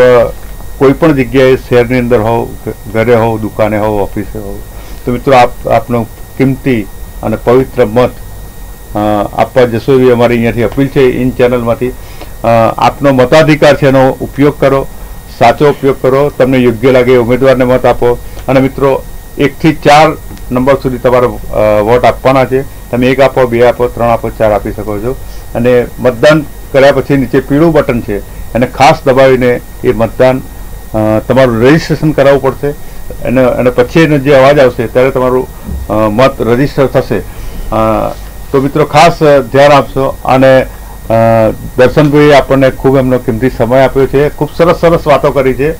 કોઈ પણ જગ્યાએ શહેરની અંદર હોવ ઘરે હોવ, દુકાને હોવ, ઓફિસે હોવ, તો મિત્રો, આપ, આપનો કિંમતી અને પવિત્ર મત આપવા જશો એવી અમારી અહીંયાથી અપીલ છે. ઇન ચેનલમાંથી આપનો મતાધિકાર છે એનો ઉપયોગ કરો. સાચો ઉપયોગ કરો, તમને યોગ્ય લાગે ઉમેદવારને મત આપો. અને મિત્રો, એકથી ચાર નંબર સુધી તમારો વોટ આપવાના છે. તમે એક આપો, બે આપો, ત્રણ આપો, ચાર આપી શકો છો. અને મતદાન કર્યા પછી નીચે પીળું બટન છે. એને ખાસ દબાવીને એ મતદાન તમારું રજીસ્ટ્રેશન કરાવવું પડશે. અને અને પછી એનો જે અવાજ આવશે, ત્યારે તમારું મત રજિસ્ટર થશે. તો મિત્રો, ખાસ ધ્યાન આપશો. અને અ, દર્શનભાઈ આપણને ખૂબ એમનો કિંમતી સમય આપ્યો છે. ખૂબ સરસ સરસ વાતો કરી છે.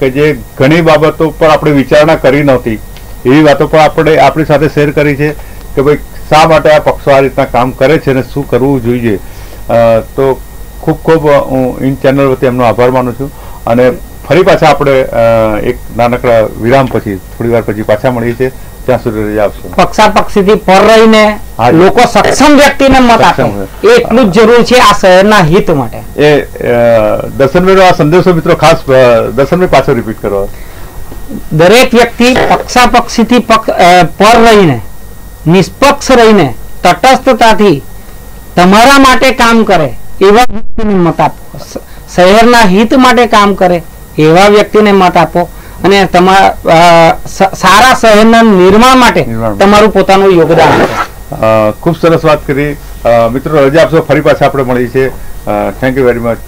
કે જે ઘણી બાબતો પર આપણે વિચારણા કરી નહોતી. એવી વાતો પણ આપણે આપણી સાથે શેર કરી છે કે ભાઈ શા માટે આ પક્ષો આ રીતના કામ કરે છે અને શું કરવું જોઈએ? તો ખૂબ ખૂબ હું ઇન ચેનલ વતી એમનો આભાર માનું છું. અને ફરી પાછા આપણે એક નાનકડા વિરામ પછી થોડી વાર પછી પાછા મળીએ છીએ. ત્યાં સુધી રજા આપશો પક્ષાપક્ષીથી પર રહીને લોકો સક્ષમ વ્યક્તિને મત આપે. એટલું જ જરૂર છે આ શહેરના હિત માટે. એ દર્શનભાઈનો આ સંદેશો મિત્રો ખાસ દર્શનભાઈ પાછો રિપીટ કરો. દરેક વ્યક્તિ પક્ષાપક્ષીથી પક્ષ- પર રહીને નિષ્પક્ષ રહીને તટસ્થતાથી તમારા માટે કામ કરે એવા વ્યક્તિને મત આપો. શહેરના હિત માટે કામ કરે એવા વ્યક્તિને મત આપો. અને તમારા સારા શહેરના નિર્માણ માટે તમારું પોતાનું યોગદાન ખૂબ સરસ વાત કરી. મિત્રો રજા આપશો ફરી પાછા આપણે મળીએ છીએ. Thank you very much